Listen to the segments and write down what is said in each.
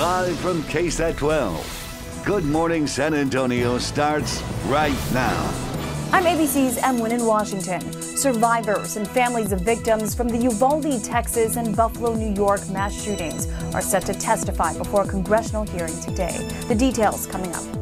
Live from KSAT 12. Good Morning San Antonio starts right now. I'm ABC's Em Nguyen in Washington. Survivors and families of victims from the Uvalde, Texas and Buffalo, New York mass shootings are set to testify before a congressional hearing today. The details coming up.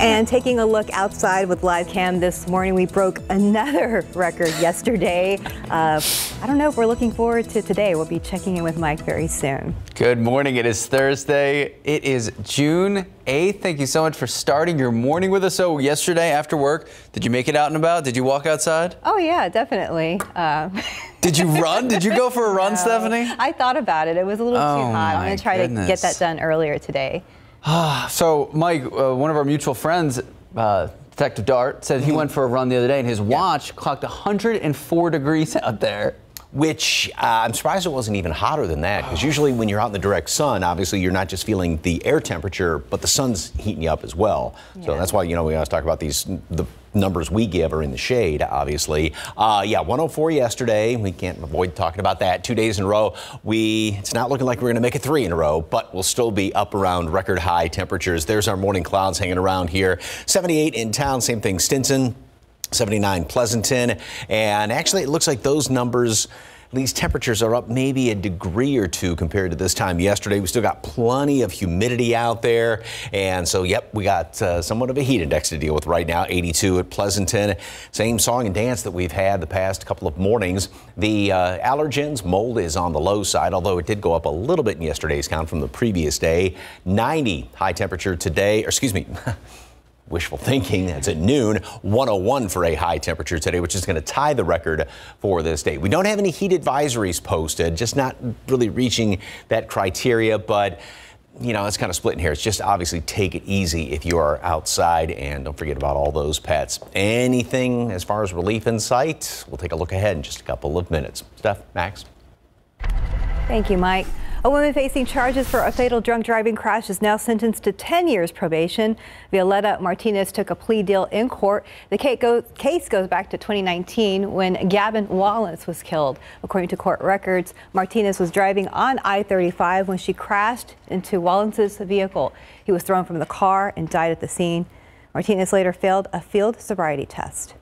And taking a look outside with live cam this morning, we broke another record yesterday. Uh, I don't know if we're looking forward to today. We'll be checking in with Mike very soon. Good morning. It is Thursday. It is June 8th. Thank you so much for starting your morning with us. So, yesterday after work, did you make it out and about? Did you walk outside? Oh, yeah, definitely. Uh, did you run? did you go for a run, no, Stephanie? I thought about it. It was a little oh, too hot. I'm going to try goodness. to get that done earlier today. so, Mike, uh, one of our mutual friends, uh, Detective Dart, said he went for a run the other day and his watch yeah. clocked 104 degrees out there which uh, I'm surprised it wasn't even hotter than that because usually when you're out in the direct sun, obviously you're not just feeling the air temperature, but the sun's heating you up as well. Yeah. So that's why you know we always talk about these the numbers we give are in the shade, obviously. Uh, yeah, 104 yesterday. We can't avoid talking about that. Two days in a row. We it's not looking like we're going to make it three in a row, but we'll still be up around record high temperatures. There's our morning clouds hanging around here. 78 in town. Same thing, Stinson. 79 Pleasanton. And actually, it looks like those numbers. These temperatures are up maybe a degree or two compared to this time yesterday. We still got plenty of humidity out there. And so, yep, we got uh, somewhat of a heat index to deal with right now 82 at Pleasanton. Same song and dance that we've had the past couple of mornings. The uh, allergens, mold is on the low side, although it did go up a little bit in yesterday's count from the previous day. 90 high temperature today, or excuse me. wishful thinking. That's at noon. 101 for a high temperature today, which is going to tie the record for this day. We don't have any heat advisories posted, just not really reaching that criteria, but you know, it's kind of splitting here. It's just obviously take it easy if you are outside and don't forget about all those pets. Anything as far as relief in sight? We'll take a look ahead in just a couple of minutes. Steph, Max. Thank you, Mike. A woman facing charges for a fatal drunk driving crash is now sentenced to 10 years probation. Violetta Martinez took a plea deal in court. The case goes back to 2019 when Gavin Wallace was killed. According to court records, Martinez was driving on I-35 when she crashed into Wallace's vehicle. He was thrown from the car and died at the scene. Martinez later failed a field sobriety test.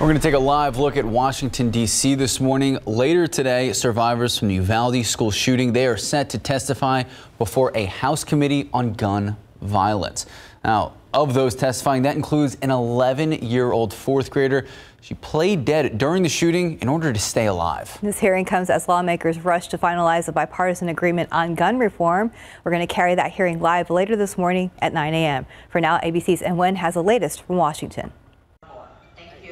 We're going to take a live look at Washington, D.C. this morning. Later today, survivors from the Uvalde school shooting, they are set to testify before a House committee on gun violence. Now, of those testifying, that includes an 11-year-old fourth grader. She played dead during the shooting in order to stay alive. This hearing comes as lawmakers rush to finalize a bipartisan agreement on gun reform. We're going to carry that hearing live later this morning at 9 a.m. For now, ABC's Em Nguyen has the latest from Washington.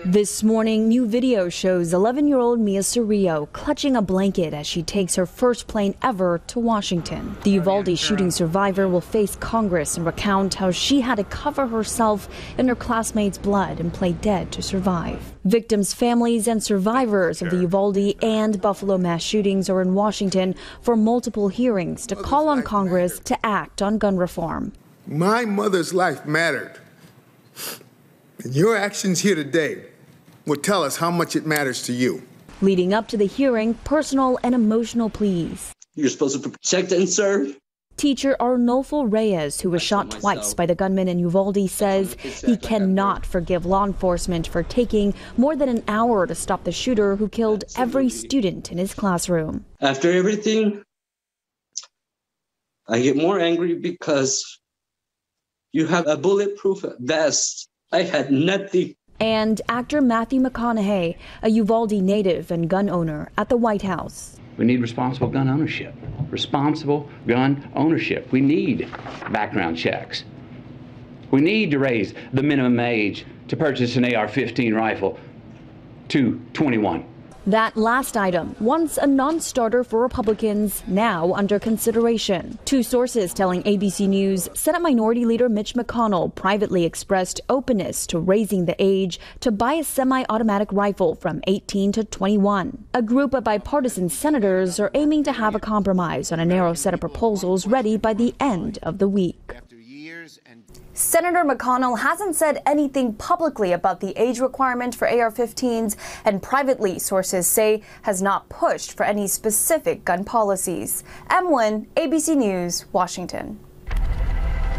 This morning, new video shows 11 year old Mia Cerrillo clutching a blanket as she takes her first plane ever to Washington. The Uvalde shooting survivor will face Congress and recount how she had to cover herself in her classmates' blood and play dead to survive. Victims' families and survivors of the Uvalde and Buffalo mass shootings are in Washington for multiple hearings to call on Congress to act on gun reform. My mother's life mattered. And your actions here today will tell us how much it matters to you. Leading up to the hearing, personal and emotional pleas. You're supposed to protect and serve. Teacher Arnulfo Reyes, who was shot twice by the gunman in Uvalde, says he cannot forgive law enforcement for taking more than an hour to stop the shooter who killed every student in his classroom. After everything, I get more angry because you have a bulletproof vest I had nothing. And actor Matthew McConaughey, a Uvalde native and gun owner at the White House. We need responsible gun ownership. Responsible gun ownership. We need background checks. We need to raise the minimum age to purchase an AR 15 rifle to 21. That last item, once a non starter for Republicans, now under consideration. Two sources telling ABC News Senate Minority Leader Mitch McConnell privately expressed openness to raising the age to buy a semi automatic rifle from 18 to 21. A group of bipartisan senators are aiming to have a compromise on a narrow set of proposals ready by the end of the week. Senator McConnell hasn't said anything publicly about the age requirement for AR 15s, and privately, sources say has not pushed for any specific gun policies. Nguyen, ABC News, Washington.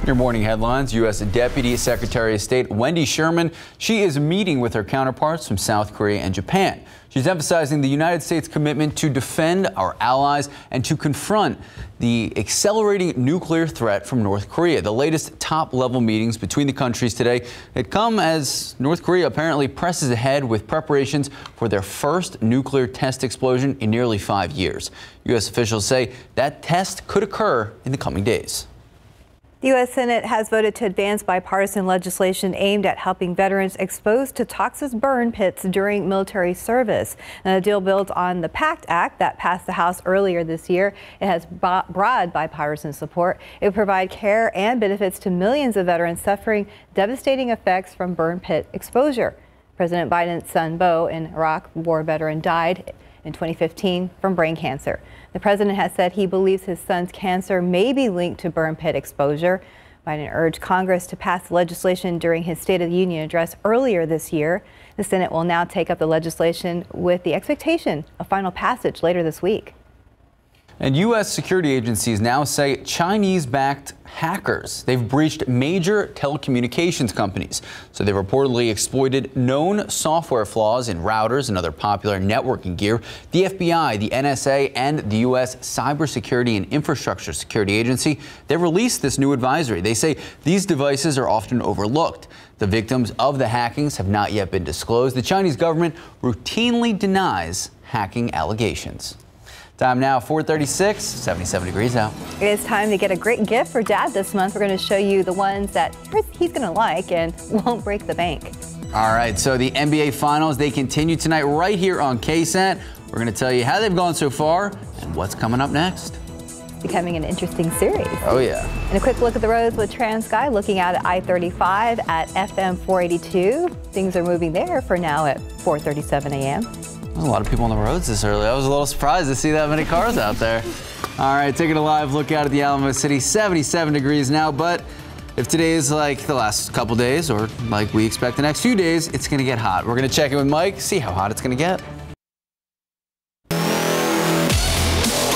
Your morning headlines U.S. Deputy Secretary of State Wendy Sherman. She is meeting with her counterparts from South Korea and Japan. She's emphasizing the United States' commitment to defend our allies and to confront the accelerating nuclear threat from North Korea. The latest top level meetings between the countries today had come as North Korea apparently presses ahead with preparations for their first nuclear test explosion in nearly five years. U.S. officials say that test could occur in the coming days. The U.S. Senate has voted to advance bipartisan legislation aimed at helping veterans exposed to toxic burn pits during military service. The deal builds on the PACT Act that passed the House earlier this year. It has broad bipartisan support. It will provide care and benefits to millions of veterans suffering devastating effects from burn pit exposure. President Biden's son, Beau, an Iraq war veteran, died in 2015 from brain cancer. The president has said he believes his son's cancer may be linked to burn pit exposure. Biden urged Congress to pass legislation during his State of the Union address earlier this year. The Senate will now take up the legislation with the expectation of final passage later this week. And U.S. security agencies now say Chinese backed hackers. They've breached major telecommunications companies. So they reportedly exploited known software flaws in routers and other popular networking gear. The FBI, the NSA, and the U.S. Cybersecurity and Infrastructure Security Agency, they released this new advisory. They say these devices are often overlooked. The victims of the hackings have not yet been disclosed. The Chinese government routinely denies hacking allegations. Time now 436, 77 degrees out. It is time to get a great gift for dad this month. We're going to show you the ones that he's going to like and won't break the bank. All right, so the NBA Finals, they continue tonight right here on KSAT. We're going to tell you how they've gone so far and what's coming up next. Becoming an interesting series. Oh, yeah. And a quick look at the roads with TransGuide, looking out at I-35 at FM 482. Things are moving there for now at 4:37 a.m. A lot of people on the roads this early. I was a little surprised to see that many cars out there. All right, taking a live look out at the Alamo City, 77 degrees now, but if today is like the last couple days or like we expect the next few days, it's going to get hot. We're going to check in with Mike, see how hot it's going to get.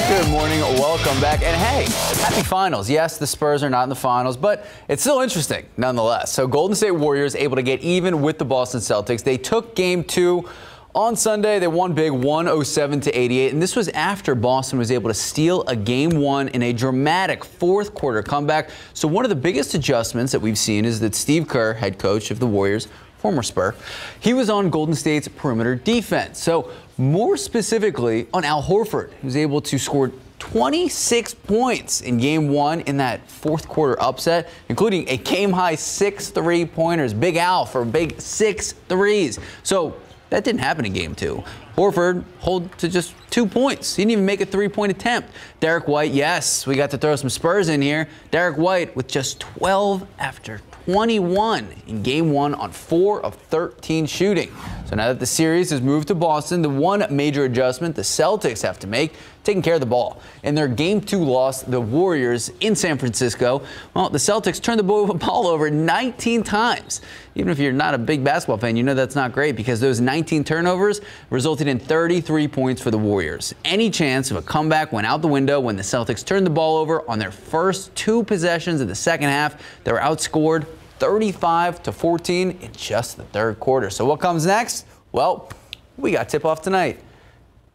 Good morning, welcome back. And hey, happy finals. Yes, the Spurs are not in the finals, but it's still interesting nonetheless. So Golden State Warriors able to get even with the Boston Celtics. They took game two on Sunday, they won big 107 to 88, and this was after Boston was able to steal a game one in a dramatic fourth quarter comeback. So one of the biggest adjustments that we've seen is that Steve Kerr, head coach of the Warriors, former Spur, he was on Golden State's perimeter defense. So more specifically on Al Horford, who was able to score 26 points in game one in that fourth quarter upset, including a game high six three pointers. Big Al for big six threes. So that didn't happen in game two. Horford hold to just two points. He didn't even make a three-point attempt. Derrick White, yes, we got to throw some Spurs in here. Derrick White with just 12 after 21 in game one on 4 of 13 shooting. So now that the series has moved to Boston, the one major adjustment the Celtics have to make taking care of the ball. In their game two loss, the Warriors in San Francisco, well, the Celtics turned the ball over 19 times. Even if you're not a big basketball fan, you know that's not great because those 19 turnovers resulted in 33 points for the Warriors. Any chance of a comeback went out the window when the Celtics turned the ball over on their first two possessions of the second half. They were outscored 35 to 14 in just the third quarter. So what comes next? Well, we got tip off tonight.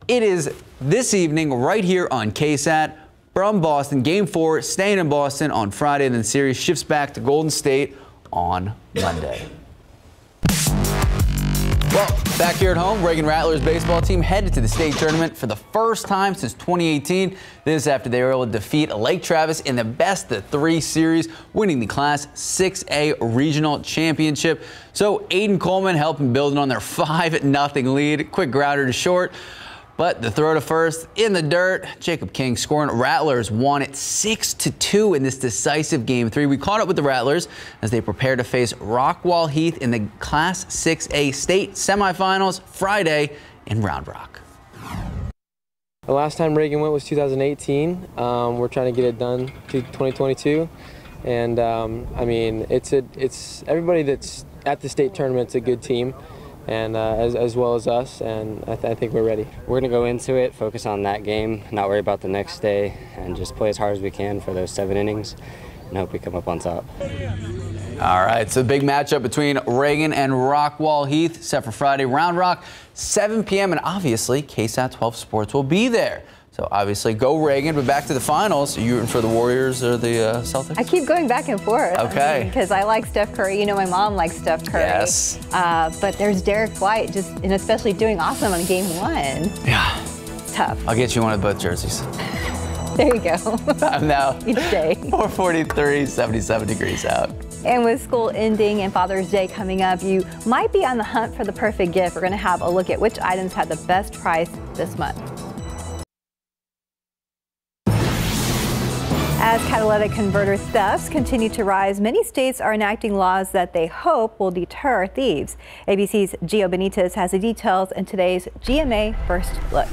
It is this evening right here on KSAT from Boston. Game four, staying in Boston on Friday, and then the series shifts back to Golden State on Monday. Well, back here at home, Reagan Rattlers baseball team headed to the state tournament for the first time since 2018. This after they were able to defeat Lake Travis in the best of three series, winning the Class 6A regional championship. So Aiden Coleman helping building on their 5 0 lead. Quick grounder to short. But the throw to first in the dirt. Jacob King scoring. Rattlers won it 6 to 2 in this decisive game three. We caught up with the Rattlers as they prepare to face Rockwall Heath in the Class 6A state semifinals Friday in Round Rock. The last time Reagan went was 2018. Um, we're trying to get it done to 2022. And um, I mean, it's a, it's everybody that's at the state tournament's a good team, and uh, as, as well as us. And I, th I think we're ready. We're gonna go into it, focus on that game, not worry about the next day, and just play as hard as we can for those seven innings, and hope we come up on top. All right, so the big matchup between Reagan and Rockwall Heath set for Friday. Round Rock, 7 p.m. And obviously, KSAT 12 Sports will be there. So obviously, go Reagan. But back to the finals. Are you rooting for the Warriors or the uh, Celtics? I keep going back and forth. Okay. Because I, mean, I, like Steph Curry. You know, my mom likes Steph Curry. Yes. Uh, but there's Derrick White, just and especially doing awesome on game one. Yeah. It's tough. I'll get you one of both jerseys. There you go. Time now. Each day. 443, 77 degrees out. And with school ending and Father's Day coming up, you might be on the hunt for the perfect gift. We're going to have a look at which items had the best price this month. As catalytic converter thefts continue to rise, many states are enacting laws that they hope will deter thieves. ABC's Gio Benitez has the details in today's GMA First Look.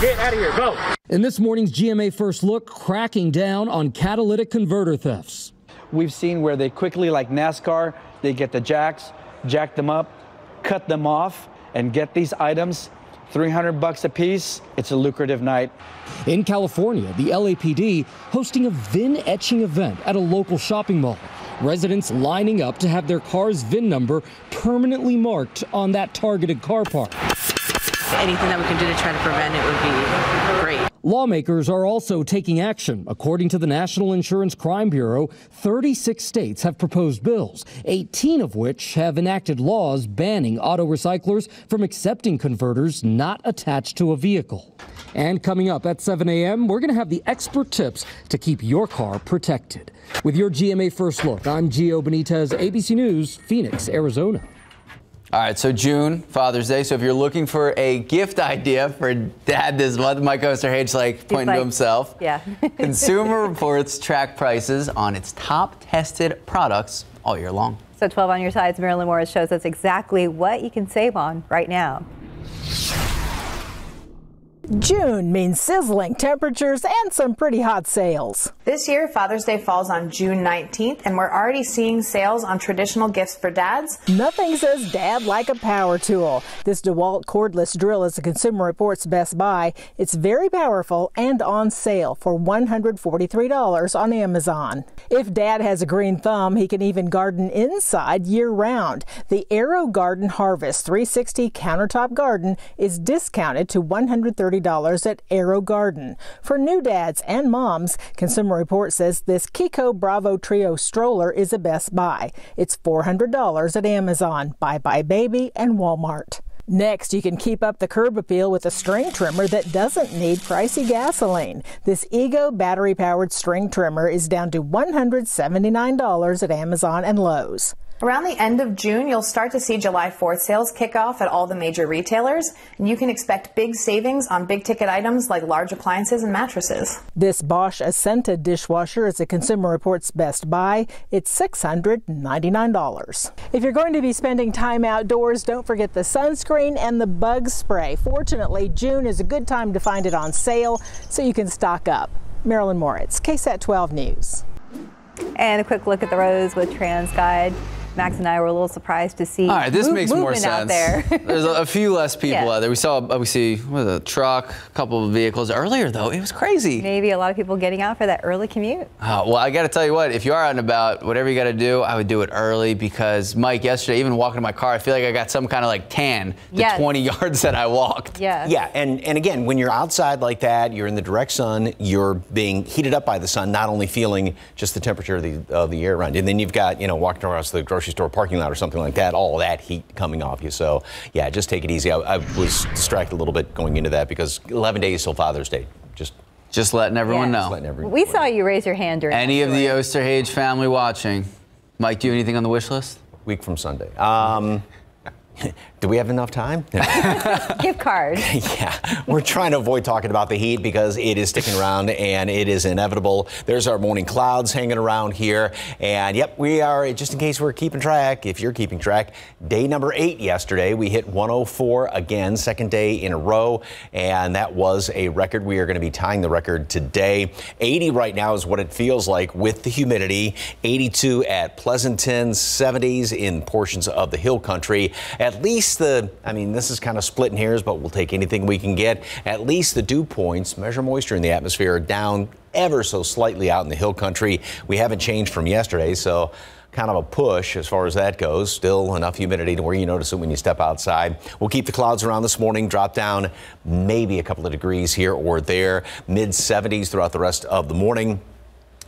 Get out of here, go! In this morning's GMA First Look, cracking down on catalytic converter thefts. We've seen where they quickly, like NASCAR, they get the jacks, jack them up, cut them off, and get these items 300 bucks a piece. It's a lucrative night. In California, the LAPD hosting a VIN etching event at a local shopping mall. Residents lining up to have their car's VIN number permanently marked on that targeted car park. Anything that we can do to try to prevent it would be great. Lawmakers are also taking action. According to the National Insurance Crime Bureau, 36 states have proposed bills, 18 of which have enacted laws banning auto recyclers from accepting converters not attached to a vehicle. And coming up at 7 a.m., we're going to have the expert tips to keep your car protected. With your GMA First Look, I'm Gio Benitez, ABC News, Phoenix, Arizona. All right, so June, Father's Day. So if you're looking for a gift idea for dad this month, Mike Osterhage like pointing like, to himself. Yeah. Consumer Reports track prices on its top tested products all year long. So 12 on your sides, Marilyn Moritz shows us exactly what you can save on right now. June means sizzling temperatures and some pretty hot sales. This year, Father's Day falls on June 19th, and we're already seeing sales on traditional gifts for dads. Nothing says dad like a power tool. This DeWalt cordless drill is a Consumer Reports Best Buy. It's very powerful and on sale for $143 on Amazon. If dad has a green thumb, he can even garden inside year round. The AeroGarden Harvest 360 countertop garden is discounted to 130 $30 at AeroGarden. For new dads and moms, Consumer Report says this Chicco Bravo Trio stroller is a best buy. It's $400 at Amazon, buybuy BABY, and Walmart. Next, you can keep up the curb appeal with a string trimmer that doesn't need pricey gasoline. This Ego battery powered string trimmer is down to $179 at Amazon and Lowe's. Around the end of June, you'll start to see July 4th sales kick off at all the major retailers, and you can expect big savings on big ticket items like large appliances and mattresses. This Bosch Ascenta dishwasher is a Consumer Reports Best Buy. It's $699. If you're going to be spending time outdoors, don't forget the sunscreen and the bug spray. Fortunately, June is a good time to find it on sale, so you can stock up. Marilyn Moritz, KSAT 12 News. And a quick look at the roads with TransGuide. Max and I were a little surprised to see. All right, this move, makes more sense. Out there. There's a, a, few less people yeah. out there. We saw, we see, what a truck, a couple of vehicles earlier though. It was crazy. Maybe a lot of people getting out for that early commute. Uh, well, I got to tell you what, if you are out and about, whatever you got to do, I would do it early because Mike, yesterday, even walking to my car, I feel like I got some kind of like tan the yes. 20 yards that I walked. Yeah. Yeah, and and again, when you're outside like that, you're in the direct sun, you're being heated up by the sun, not only feeling just the temperature of the of the air around, and then you've got you know walking across the grocery store parking lot or something like that, all that heat coming off you. So, yeah, just take it easy. I, I was distracted a little bit going into that because 11 days till Father's Day. Just just letting everyone know. Letting everyone we saw you raise your hand during Any of the Osterhage family watching. Mike, do you anything on the wish list? Week from Sunday. Um, Do we have enough time? Gift card. yeah, we're trying to avoid talking about the heat because it is sticking around and it is inevitable. There's our morning clouds hanging around here. And yep, we are, just in case we're keeping track, if you're keeping track, day number eight yesterday, we hit 104 again, second day in a row. And that was a record. We are going to be tying the record today. 80 right now is what it feels like with the humidity. 82 at Pleasanton, 70s in portions of the hill country. At least the, I mean, this is kind of splitting hairs, but we'll take anything we can get. At least the dew points, measure moisture in the atmosphere, are down ever so slightly out in the hill country. We haven't changed from yesterday, so kind of a push as far as that goes. Still enough humidity to where you notice it when you step outside. We'll keep the clouds around this morning, drop down maybe a couple of degrees here or there, mid 70s throughout the rest of the morning.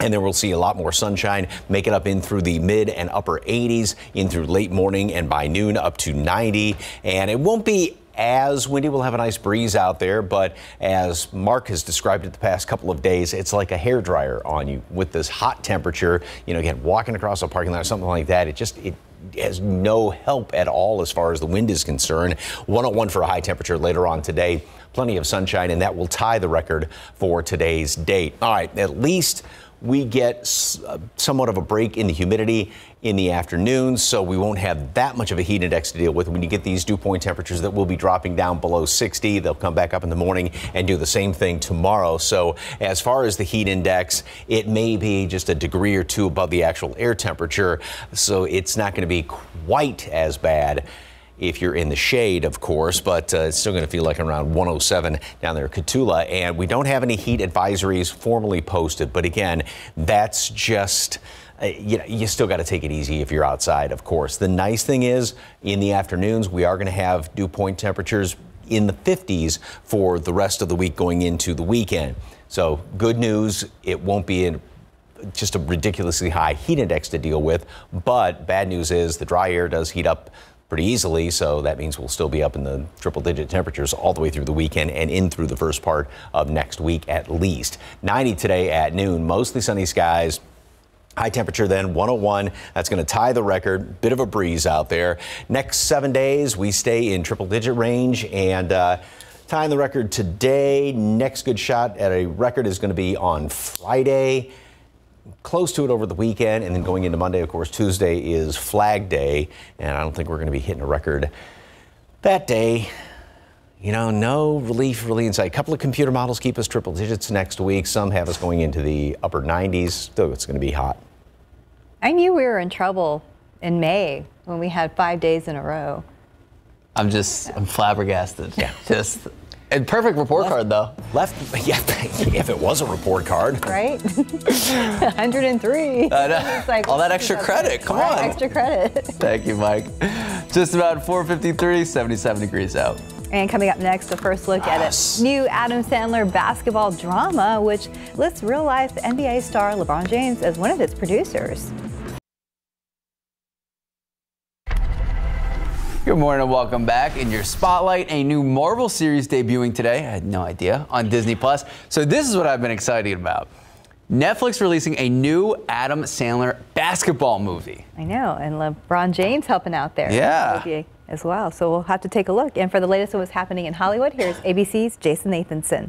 And then we'll see a lot more sunshine, make it up in through the mid and upper 80s, in through late morning and by noon up to 90. And it won't be as windy. We'll have a nice breeze out there, but as Mark has described it the past couple of days, it's like a hair dryer on you with this hot temperature. You know, again, walking across a parking lot or something like that, it just it has no help at all as far as the wind is concerned. 101 for a high temperature later on today. Plenty of sunshine, and that will tie the record for today's date. All right, at least we get uh, somewhat of a break in the humidity in the afternoon, so we won't have that much of a heat index to deal with when you get these dew point temperatures that will be dropping down below 60. They'll come back up in the morning and do the same thing tomorrow. So as far as the heat index, it may be just a degree or two above the actual air temperature, so it's not going to be quite as bad if you're in the shade, of course, but uh, it's still going to feel like around 107 down there at Cotulla. And we don't have any heat advisories formally posted, but again, that's just. Uh, you know, you still got to take it easy if you're outside, of course. The nice thing is, in the afternoons, we are going to have dew point temperatures in the 50s for the rest of the week going into the weekend. So, good news, it won't be in just a ridiculously high heat index to deal with. But bad news is the dry air does heat up pretty easily. So that means we'll still be up in the triple digit temperatures all the way through the weekend and in through the first part of next week at least. 90 today at noon, mostly sunny skies. High temperature then 101. That's going to tie the record. Bit of a breeze out there. Next seven days, we stay in triple digit range and uh, tying the record today. Next good shot at a record is going to be on Friday close to it over the weekend, and then going into Monday, of course, Tuesday is Flag Day, and I don't think we're going to be hitting a record that day. You know, no relief really inside. A couple of computer models keep us triple digits next week. Some have us going into the upper 90s. Still, it's going to be hot. I knew we were in trouble in May when we had five days in a row. I'm just, I'm flabbergasted. Yeah. Just and perfect report left, card, though. Left, yeah, if it was a report card. Right? 103. Uh, like, all that extra credit. Come on. Extra credit. Thank you, Mike. Just about 453, 77 degrees out. And coming up next, a first look yes. at a new Adam Sandler basketball drama, which lists real life NBA star LeBron James as one of its producers. Good morning and welcome back. In your spotlight, a new Marvel series debuting today. I had no idea on Disney Plus. So this is what I've been excited about. Netflix releasing a new Adam Sandler basketball movie. I know, and LeBron James helping out there. Yeah. As well. So we'll have to take a look. And for the latest of what's happening in Hollywood, here's ABC's Jason Nathanson.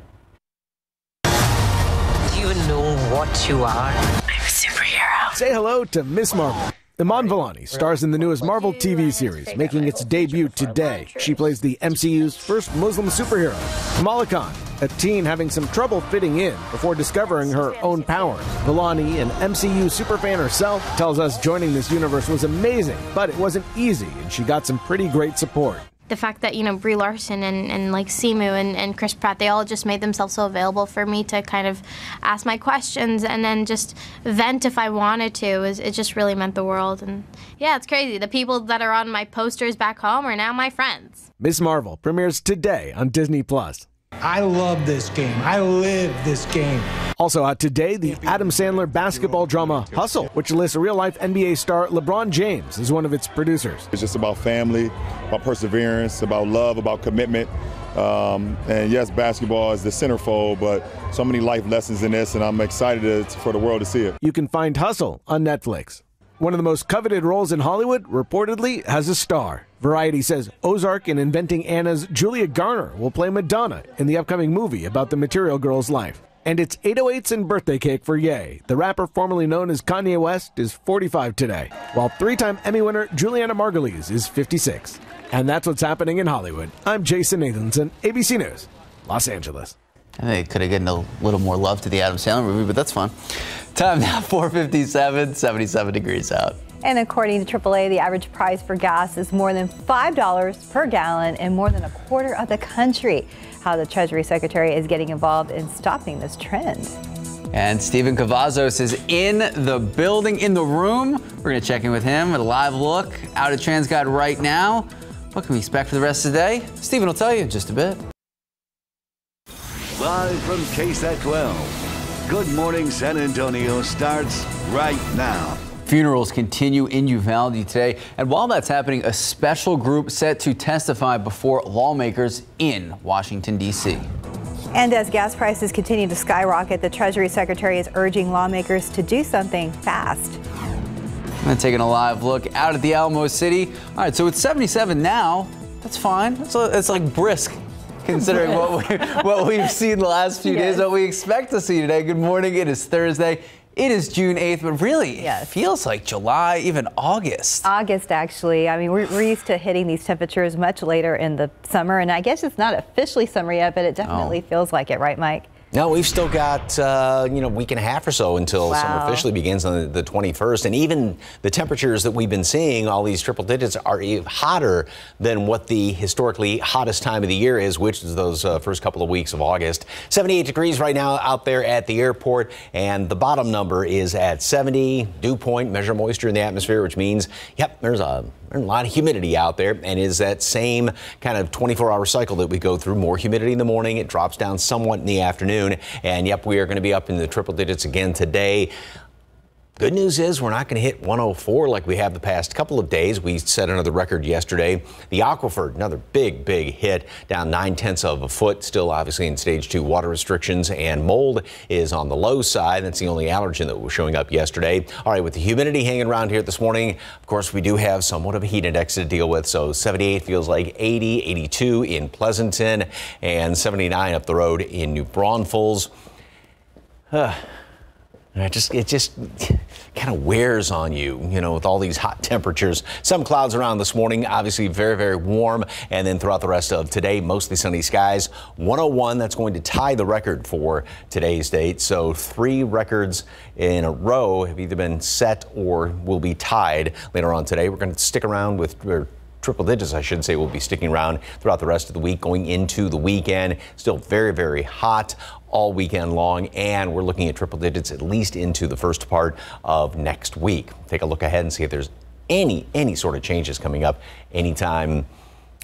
Do you know what you are? I'm a superhero. Say hello to Ms. Marvel. Iman Vellani stars in the newest Marvel TV series, making its debut today. She plays the MCU's first Muslim superhero, Kamala Khan, a teen having some trouble fitting in before discovering her own powers. Vellani, an MCU superfan herself, tells us joining this universe was amazing, but it wasn't easy, and she got some pretty great support the fact that you know Brie Larson and, and like Simu and, and Chris Pratt they all just made themselves so available for me to kind of ask my questions and then just vent if I wanted to it, it just really meant the world and yeah it's crazy the people that are on my posters back home are now my friends. Ms. Marvel premieres today on Disney Plus. I love this game. I live this game. Also out today, the Adam Sandler basketball drama Hustle, which lists a real life NBA star LeBron James as one of its producers. It's just about family, about perseverance, about love, about commitment. Um, and yes, basketball is the centerfold, but so many life lessons in this, and I'm excited to, for the world to see it. You can find Hustle on Netflix. One of the most coveted roles in Hollywood reportedly has a star. Variety says Ozark and Inventing Anna's Julia Garner will play Madonna in the upcoming movie about the Material Girl's life. And it's 808s and birthday cake for Ye. The rapper formerly known as Kanye West is 45 today, while three time Emmy winner Julianna Margulies is 56. And that's what's happening in Hollywood. I'm Jason Nathanson, ABC News, Los Angeles. I think could have given a little more love to the Adam Sandler movie, but that's fine. Time now, 457, 77 degrees out. And according to AAA, the average price for gas is more than $5 per gallon in more than a quarter of the country. How the Treasury Secretary is getting involved in stopping this trend. And Stephen Cavazos is in the building, in the room. We're going to check in with him with a live look out at TransGuide right now. What can we expect for the rest of the day? Stephen will tell you in just a bit. Live from KSAT 12. Good Morning San Antonio starts right now. Funerals continue in Uvalde today, and while that's happening, a special group set to testify before lawmakers in Washington, D.C. And as gas prices continue to skyrocket, the Treasury Secretary is urging lawmakers to do something fast. And taking a live look out at the Alamo City. All right, so it's 77 now. That's fine. It's, it's like brisk considering what, we, what we've seen the last few yes. days, what we expect to see today. Good morning. It is Thursday. It is June 8th, but really, yes. it feels like July, even August. August, actually. I mean, we're, we're, used to hitting these temperatures much later in the summer, and I guess it's not officially summer yet, but it definitely oh. feels like it, right, Mike? No, we've still got uh, you know a week and a half or so until wow. summer officially begins on the, the 21st, and even the temperatures that we've been seeing, all these triple digits, are hotter than what the historically hottest time of the year is, which is those uh, first couple of weeks of August. 78 degrees right now out there at the airport, and the bottom number is at 70. Dew point, measure moisture in the atmosphere, which means, yep, there's a a lot of humidity out there and is that same kind of 24 hour cycle that we go through. More humidity in the morning, it drops down somewhat in the afternoon. And yep, we are going to be up in the triple digits again today. Good news is we're not going to hit 104 like we have the past couple of days. We set another record yesterday. The Aquifer, another big, big hit, down nine tenths of a foot. Still, obviously, in stage two water restrictions, and mold is on the low side. That's the only allergen that was showing up yesterday. All right, with the humidity hanging around here this morning, of course, we do have somewhat of a heat index to deal with. So 78 feels like 80, 82 in Pleasanton, and 79 up the road in New Braunfels. It just it just kind of wears on you, you know, with all these hot temperatures. Some clouds around this morning, obviously very, very warm. And then throughout the rest of today, mostly sunny skies. 101, that's going to tie the record for today's date. So three records in a row have either been set or will be tied later on today. We're going to stick around with triple digits, I should say, will be sticking around throughout the rest of the week, going into the weekend. Still very, very hot all weekend long, and we're looking at triple digits at least into the first part of next week. Take a look ahead and see if there's any any sort of changes coming up anytime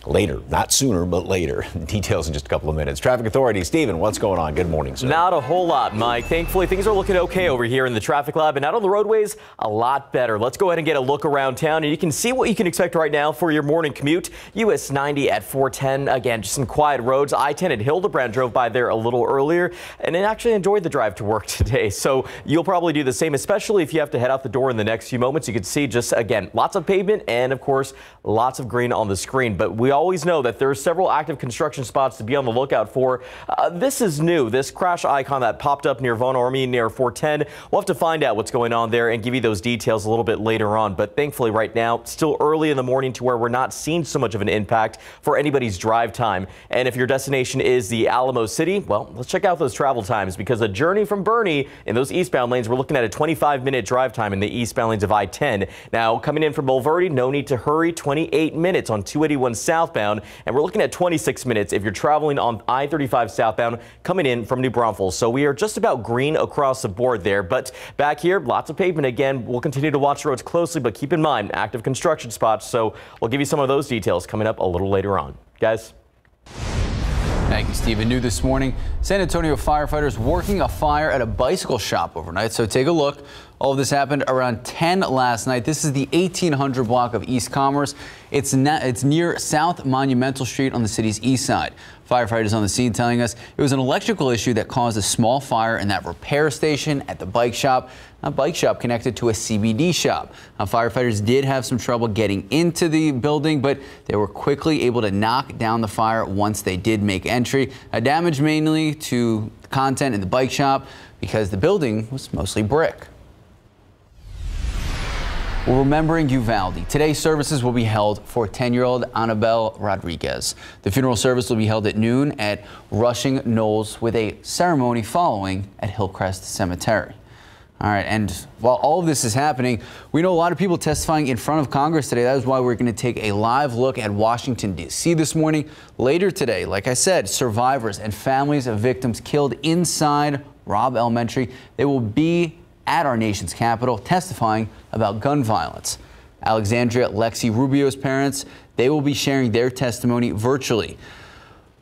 later, not sooner, but later. Details in just a couple of minutes. Traffic Authority, Stephen, what's going on? Good morning, sir. Not a whole lot, Mike. Thankfully, things are looking okay over here in the traffic lab, and out on the roadways, a lot better. Let's go ahead and get a look around town, and you can see what you can expect right now for your morning commute. US 90 at 410. Again, just some quiet roads. I-10 at Hildebrand drove by there a little earlier, and actually enjoyed the drive to work today. So you'll probably do the same, especially if you have to head out the door in the next few moments. You can see just, again, lots of pavement and, of course, lots of green on the screen. But we always know that there are several active construction spots to be on the lookout for. Uh, this is new. This crash icon that popped up near Von Ormy near 410. We'll have to find out what's going on there and give you those details a little bit later on. But thankfully right now, still early in the morning to where we're not seeing so much of an impact for anybody's drive time. And if your destination is the Alamo City, well, let's check out those travel times because a journey from Boerne in those eastbound lanes, we're looking at a 25 minute drive time in the eastbound lanes of I-10. Now coming in from Bulverde, no need to hurry, 28 minutes on 281 southbound. And we're looking at 26 minutes if you're traveling on I-35 southbound coming in from New Braunfels. So we are just about green across the board there. But back here, lots of pavement again. We'll continue to watch the roads closely, but keep in mind active construction spots. So we'll give you some of those details coming up a little later on. Guys. Thank you, Stephen. New this morning, San Antonio firefighters working a fire at a bicycle shop overnight. So take a look. All of this happened around 10 last night. This is the 1800 block of East Commerce. It's, it's near South Monumental Street on the city's east side. Firefighters on the scene telling us it was an electrical issue that caused a small fire in that repair station at the bike shop. A bike shop connected to a CBD shop. Now, firefighters did have some trouble getting into the building, but they were quickly able to knock down the fire once they did make entry. A damage mainly to content in the bike shop because the building was mostly brick. We're remembering Uvalde. Today's services will be held for 10-year-old Annabelle Rodriguez. The funeral service will be held at noon at Rushing Knolls with a ceremony following at Hillcrest Cemetery. All right, and while all of this is happening, we know a lot of people testifying in front of Congress today. That is why we're going to take a live look at Washington, D.C. this morning. Later today, like I said, survivors and families of victims killed inside Robb Elementary, they will be at our nation's capital testifying about gun violence. Alexandria Lexi Rubio's parents, they will be sharing their testimony virtually.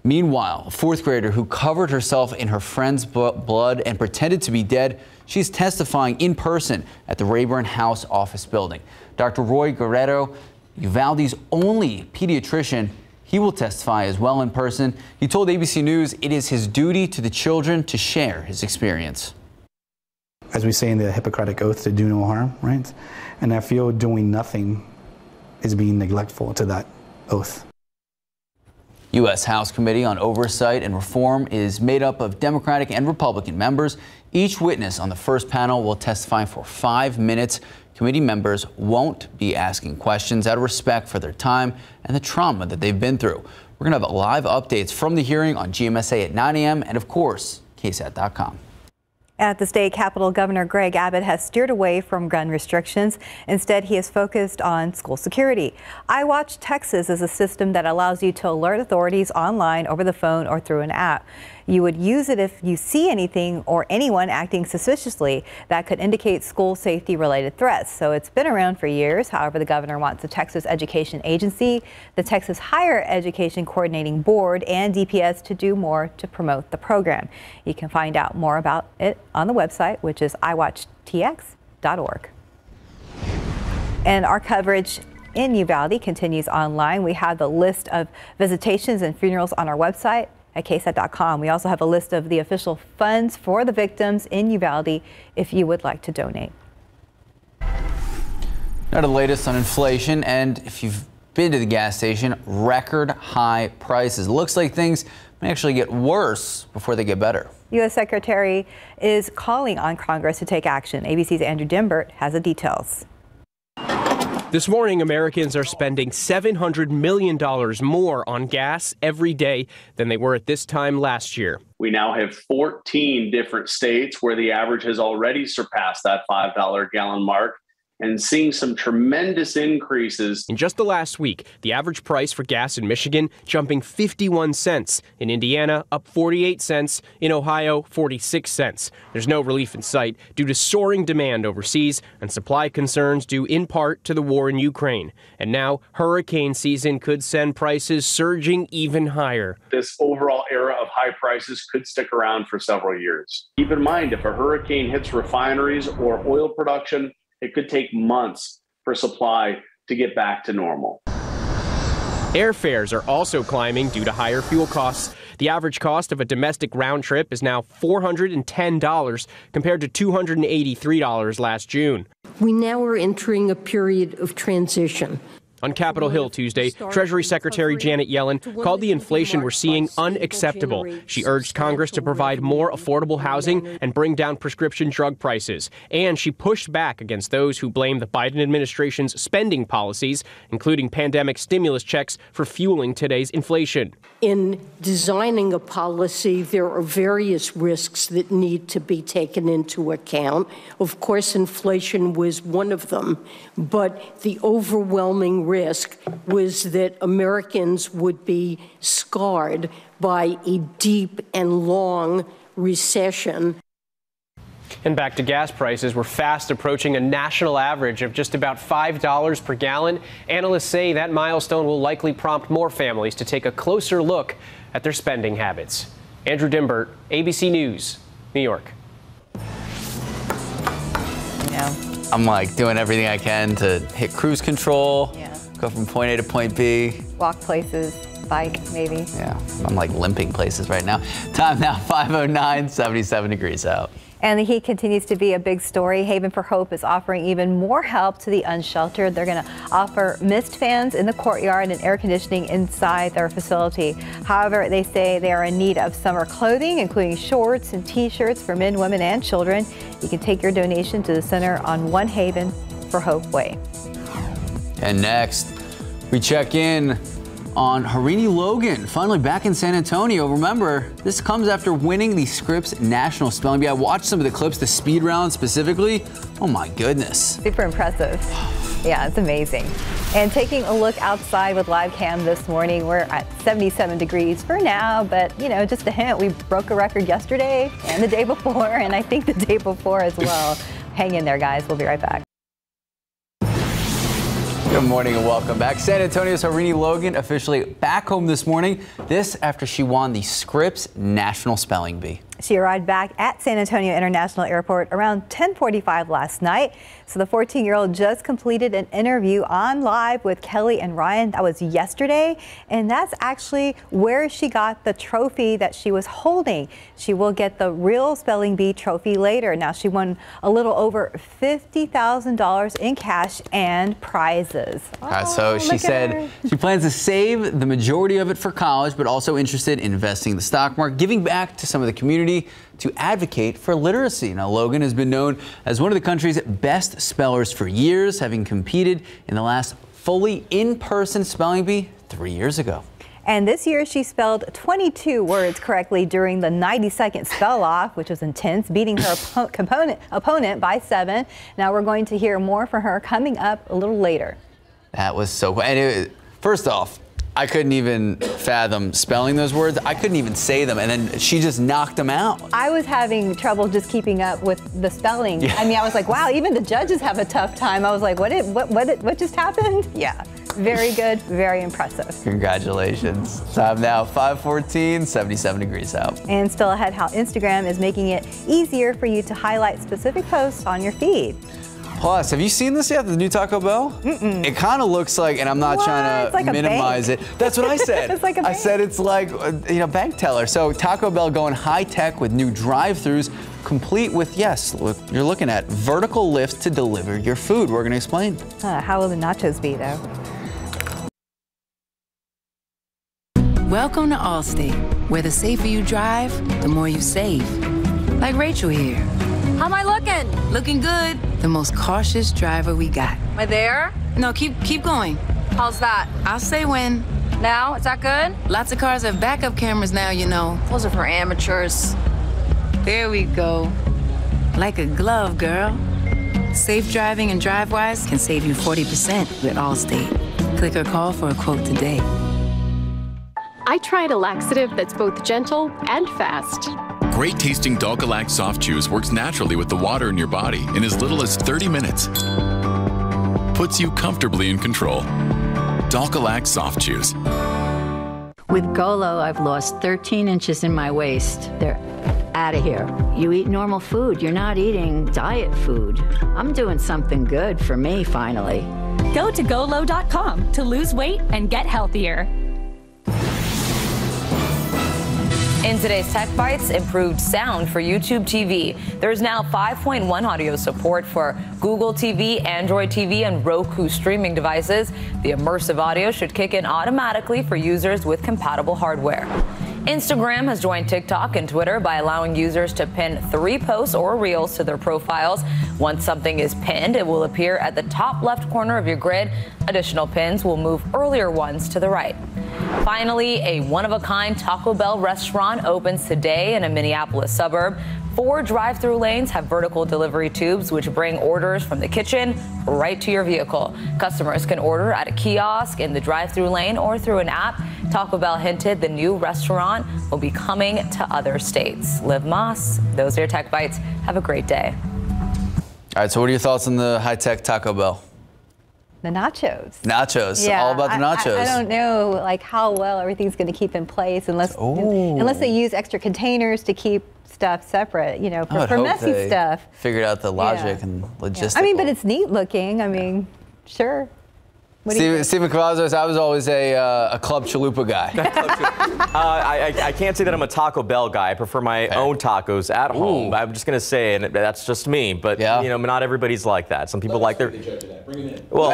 Meanwhile, a fourth grader who covered herself in her friend's blood and pretended to be dead, she's testifying in person at the Rayburn House office building. Dr. Roy Guerrero, Uvalde's only pediatrician, he will testify as well in person. He told ABC News it is his duty to the children to share his experience as we say in the Hippocratic Oath, to do no harm, right? And I feel doing nothing is being neglectful to that oath. U.S. House Committee on Oversight and Reform is made up of Democratic and Republican members. Each witness on the first panel will testify for five minutes. Committee members won't be asking questions out of respect for their time and the trauma that they've been through. We're going to have live updates from the hearing on GMSA at 9 a.m. and, of course, KSAT.com. At the state capitol, Governor Greg Abbott has steered away from gun restrictions. Instead, he is focused on school security. iWatch Texas is a system that allows you to alert authorities online, over the phone, or through an app. You would use it if you see anything or anyone acting suspiciously that could indicate school safety related threats. So it's been around for years. However, the governor wants the Texas Education Agency, the Texas Higher Education Coordinating Board, and DPS to do more to promote the program. You can find out more about it on the website, which is iwatchtx.org. And our coverage in Uvalde continues online. We have the list of visitations and funerals on our website at ksat.com. We also have a list of the official funds for the victims in Uvalde if you would like to donate. Now to the latest on inflation, and if you've been to the gas station, record high prices. Looks like things may actually get worse before they get better. U.S. Secretary is calling on Congress to take action. ABC's Andrew Dymburt has the details. This morning, Americans are spending $700 million more on gas every day than they were at this time last year. We now have 14 different states where the average has already surpassed that $5 gallon mark and seeing some tremendous increases. In just the last week, the average price for gas in Michigan jumping 51 cents, in Indiana up 48 cents, in Ohio 46 cents. There's no relief in sight due to soaring demand overseas and supply concerns due in part to the war in Ukraine. And now hurricane season could send prices surging even higher. This overall era of high prices could stick around for several years. Keep in mind if a hurricane hits refineries or oil production, it could take months for supply to get back to normal. Airfares are also climbing due to higher fuel costs. The average cost of a domestic round trip is now $410 compared to $283 last June. We now are entering a period of transition. On Capitol Hill Tuesday, Treasury Secretary Janet Yellen called the inflation we're seeing unacceptable. She urged Congress to provide more affordable housing and bring down prescription drug prices. And she pushed back against those who blame the Biden administration's spending policies, including pandemic stimulus checks, for fueling today's inflation. In designing a policy, there are various risks that need to be taken into account. Of course, inflation was one of them, but the overwhelming risk was that Americans would be scarred by a deep and long recession. And back to gas prices, we're fast approaching a national average of just about $5 per gallon. Analysts say that milestone will likely prompt more families to take a closer look at their spending habits. Andrew Dymburt, ABC News, New York. know, I'm like doing everything I can to hit cruise control, Yeah. Go from point A to point B. Walk places, bike maybe. Yeah, I'm like limping places right now. Time now 509, 77 degrees out. And the heat continues to be a big story. Haven for Hope is offering even more help to the unsheltered. They're going to offer mist fans in the courtyard and air conditioning inside their facility. However, they say they are in need of summer clothing, including shorts and t-shirts for men, women, and children. You can take your donation to the center on One Haven for Hope Way. And next, we check in on Harini Logan, finally back in San Antonio. Remember, this comes after winning the Scripps National Spelling Bee. I watched some of the clips, the speed round specifically. Oh my goodness. Super impressive. Yeah, it's amazing. And taking a look outside with live cam this morning, we're at 77 degrees for now, but you know, just a hint, we broke a record yesterday and the day before, and I think the day before as well. Hang in there, guys. We'll be right back. Good morning and welcome back. San Antonio's Harini Logan officially back home this morning. This after she won the Scripps National Spelling Bee. She arrived back at San Antonio International Airport around 1045 last night. So the 14 year old just completed an interview on live with Kelly and Ryan. That was yesterday. And that's actually where she got the trophy that she was holding. She will get the real spelling bee trophy later. Now she won a little over $50,000 in cash and prizes. All right, so she said she plans to save the majority of it for college, but also interested in investing in the stock market, giving back to some of the community to advocate for literacy. Now, Logan has been known as one of the country's best spellers for years, having competed in the last fully in-person spelling bee three years ago. And this year she spelled 22 words correctly during the 90 second spell off, which was intense, beating her oppo- component, opponent by seven. Now we're going to hear more from her coming up a little later. That was so cool. And it, first off, I couldn't even fathom spelling those words. I couldn't even say them. And then she just knocked them out. I was having trouble just keeping up with the spelling. Yeah. I mean, I was like, wow, even the judges have a tough time. I was like, what did, what, what, what just happened? Yeah, very good, very impressive. Congratulations. Time now 514, 77 degrees out. And still ahead, how Instagram is making it easier for you to highlight specific posts on your feed. Plus, have you seen this yet? The new Taco Bell? Mm-mm. It kind of looks like, and I'm not What? trying to like minimize it. That's what I said. It's like a I said it's like uh, you know bank teller. So Taco Bell going high tech with new drive-throughs, complete with yes, look, you're looking at vertical lifts to deliver your food. We're going to explain. Uh, how will the nachos be, though? Welcome to Allstate, where the safer you drive, the more you save. Like Rachel here. How am I looking? Looking good. The most cautious driver we got. Am I there? No, keep keep going. How's that? I'll say when. Now? Is that good? Lots of cars have backup cameras now, you know. Those are for amateurs. There we go. Like a glove, girl. Safe driving and DriveWise can save you 40% with Allstate. Click or call for a quote today. I tried a laxative that's both gentle and fast. Great tasting Dulcolax soft chews works naturally with the water in your body in as little as 30 minutes. Puts you comfortably in control. Dulcolax soft chews. With Golo, I've lost 13 inches in my waist. They're out of here. You eat normal food, you're not eating diet food. I'm doing something good for me, finally. Go to golo.com to lose weight and get healthier. In today's Tech Bites, improved sound for YouTube TV. There's now 5.1 audio support for Google TV, Android TV, and Roku streaming devices. The immersive audio should kick in automatically for users with compatible hardware. Instagram has joined TikTok and Twitter by allowing users to pin three posts or reels to their profiles. Once something is pinned, it will appear at the top left corner of your grid. Additional pins will move earlier ones to the right. Finally, a one of a kind Taco Bell restaurant opens today in a Minneapolis suburb. Four drive through lanes have vertical delivery tubes, which bring orders from the kitchen right to your vehicle. Customers can order at a kiosk in the drive through lane or through an app. Taco Bell hinted the new restaurant will be coming to other states. Liv Moss, those are your tech bites. Have a great day. All right, so what are your thoughts on the high tech Taco Bell? The nachos. Nachos, all about the I- I- nachos. I, don't know like how well everything's going to keep in place unless Ooh. unless they use extra containers to keep stuff separate, you know, for, for messy stuff. Figured out the logic Yeah. and Yeah. logistics. I mean, but it's neat looking. I mean, sure. What do you Stephen, think? Cavazos, I was always a, uh, a Club Chalupa guy. Uh, I, I, I can't say that I'm a Taco Bell guy. I prefer my own tacos at home. I'm just gonna say, and that's just me. But you know, not everybody's like that. Some people like their. Well,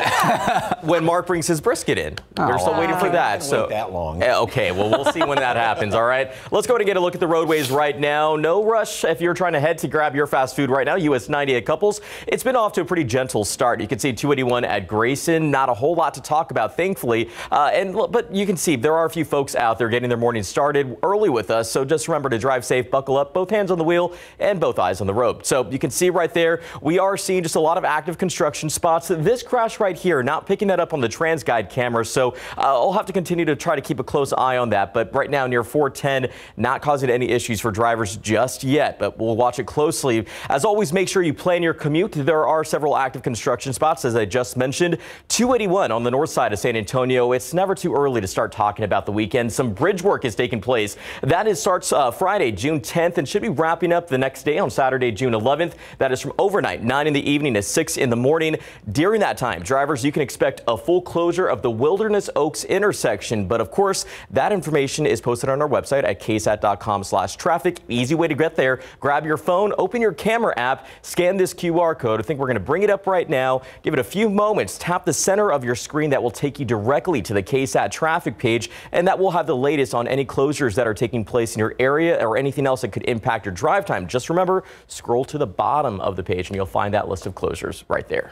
when Mark brings his brisket in, we're still waiting for that. So wait that long. Okay, well we'll see when that happens. All right, let's go ahead and get a look at the roadways right now. No rush if you're trying to head to grab your fast food right now. US 90 at Cupples. It's been off to a pretty gentle start. You can see 281 at Grayson. Not a whole lot to talk about, thankfully. Uh, and but you can see there are a few folks out there getting their morning started early with us. So just remember to drive safe, buckle up, both hands on the wheel and both eyes on the road. So you can see right there, we are seeing just a lot of active construction spots. This crash right here, not picking that up on the TransGuide camera. So uh, I'll have to continue to try to keep a close eye on that. But right now near 410, not causing any issues for drivers just yet, but we'll watch it closely. As always, make sure you plan your commute. There are several active construction spots, as I just mentioned. 281 on the north side of San Antonio. It's never too early to start talking about the weekend. Some bridge work is taking place. That is starts uh, Friday, June 10th, and should be wrapping up the next day on Saturday, June 11th. That is from overnight, 9 in the evening to 6 in the morning. During that time, drivers, you can expect a full closure of the Wilderness Oaks intersection. But of course, that information is posted on our website at ksat.com slash traffic. Easy way to get there. Grab your phone, open your camera app, scan this QR code. I think we're going to bring it up right now. Give it a few moments. Tap the center of your screen. That will take you directly to the KSAT traffic page, and that will have the latest on any closures that are taking place in your area or anything else that could impact your drive time. Just remember, scroll to the bottom of the page, and you'll find that list of closures right there.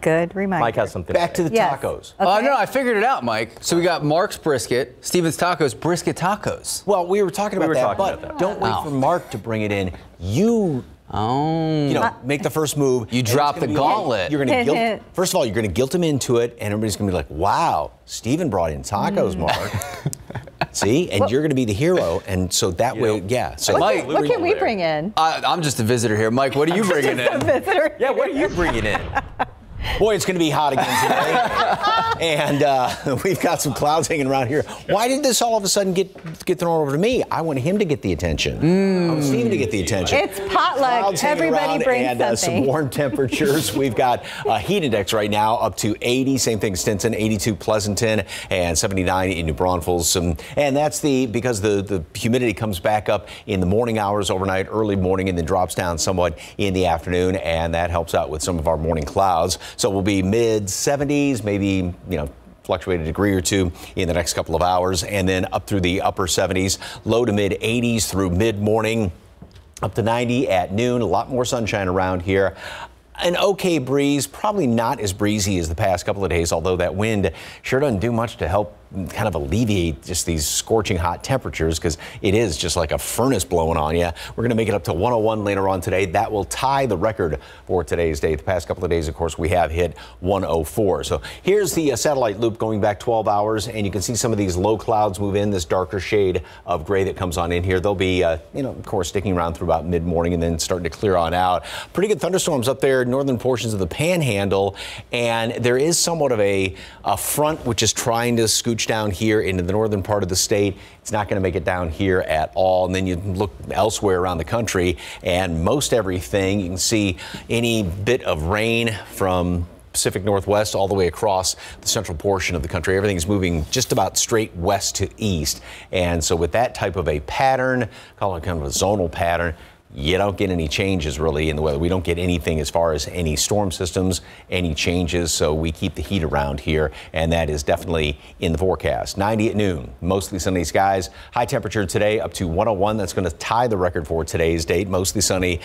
Good reminder. Mike has something. Back to the Yes. tacos. Oh, no, I figured it out, Mike. So we got Mark's brisket, Steven's tacos, brisket tacos. Well, we were talking We about were that, talking but about that. don't wait for Mark to bring it in. You, Oh. you know, make the first move. You drop the be like- gauntlet. you're going to guilt. First of all, you're going to guilt him into it, and everybody's going to be like, "Wow, Steven brought in tacos, Mm. Mark." See, and you're going to be the hero, and so that way, yeah. So What, Mike, can, what can we bring in? I, I'm just a visitor here. Mike, what are you bringing in? Visitor. Yeah, what are you bringing in? Boy, it's going to be hot again today. and uh, we've got some clouds hanging around here. Why did this all of a sudden get get thrown over to me? I want him to get the attention. I want Steven to get the attention. It's potluck. Clouds Everybody brings and, uh, something. some warm temperatures. We've got a heat index right now up to 80. Same thing, Stinson, 82 Pleasanton, and 79 in New Braunfels. Um, and that's the because the, the humidity comes back up in the morning hours, overnight, early morning, and then drops down somewhat in the afternoon. And that helps out with some of our morning clouds. So we'll be mid 70s, maybe, you know, fluctuate a degree or two in the next couple of hours, and then up through the upper 70s, low to mid 80s through mid morning up to 90 at noon. A lot more sunshine around here. An okay breeze, probably not as breezy as the past couple of days, although that wind sure doesn't do much to help kind of alleviate just these scorching hot temperatures because it is just like a furnace blowing on you. We're going to make it up to 101 later on today. That will tie the record for today's date. The past couple of days, of course, we have hit 104. So here's the uh, satellite loop going back 12 hours, and you can see some of these low clouds move in, this darker shade of gray that comes on in here. They'll be, uh, you know, of course, sticking around through about mid morning and then starting to clear on out. Pretty good thunderstorms up there, northern portions of the panhandle, and there is somewhat of a, a front which is trying to scooch down here into the northern part of the state. It's not going to make it down here at all. And then you look elsewhere around the country, and most everything you can see any bit of rain from Pacific Northwest all the way across the central portion of the country. Everything is moving just about straight west to east. And so, with that type of a pattern, call it kind of a zonal pattern, you don't get any changes really in the weather. We don't get anything as far as any storm systems, any changes. So we keep the heat around here, and that is definitely in the forecast. 90 at noon, mostly sunny skies. High temperature today up to 101. That's going to tie the record for today's date. Mostly sunny,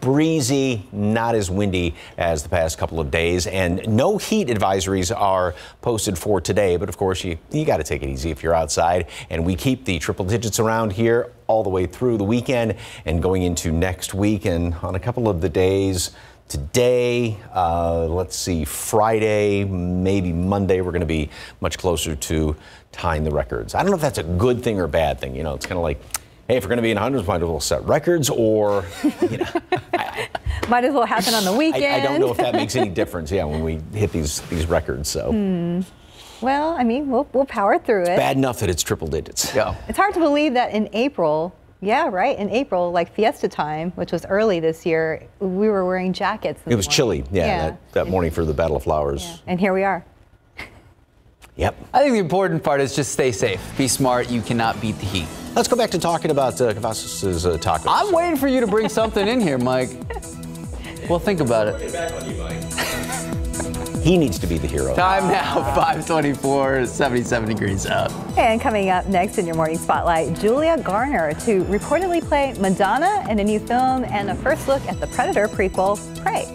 breezy, not as windy as the past couple of days, and no heat advisories are posted for today. But of course, you you got to take it easy if you're outside. And we keep the triple digits around here all the way through the weekend and going into next week. And on a couple of the days, today, uh, let's see, Friday, maybe Monday, we're going to be much closer to tying the records. I don't know if that's a good thing or a bad thing. You know, it's kind of like, hey, if we're going to be in hundreds, might as well set records, or you know. Might as well happen on the weekend. I, I don't know if that makes any difference. Yeah, when we hit these these records, so Hmm. Well, I mean, we'll, we'll power through it. bad enough that it's triple digits. Yeah. It's hard to believe that in April Yeah, right. In April, like Fiesta time, which was early this year, we were wearing jackets. It was morning. chilly, yeah, Yeah. That, that morning for the Battle of Flowers. And here we are. Yep. I think the important part is just stay safe. Be smart. You cannot beat the heat. Let's go back to talking about uh, Cavazos' uh, tacos. I'm waiting for you to bring something in here, Mike. We'll think about it. He needs to be the hero. Time now, 524, 77 degrees out. And coming up next in your morning spotlight, Julia Garner to reportedly play Madonna in a new film and a first look at the Predator prequel, Prey.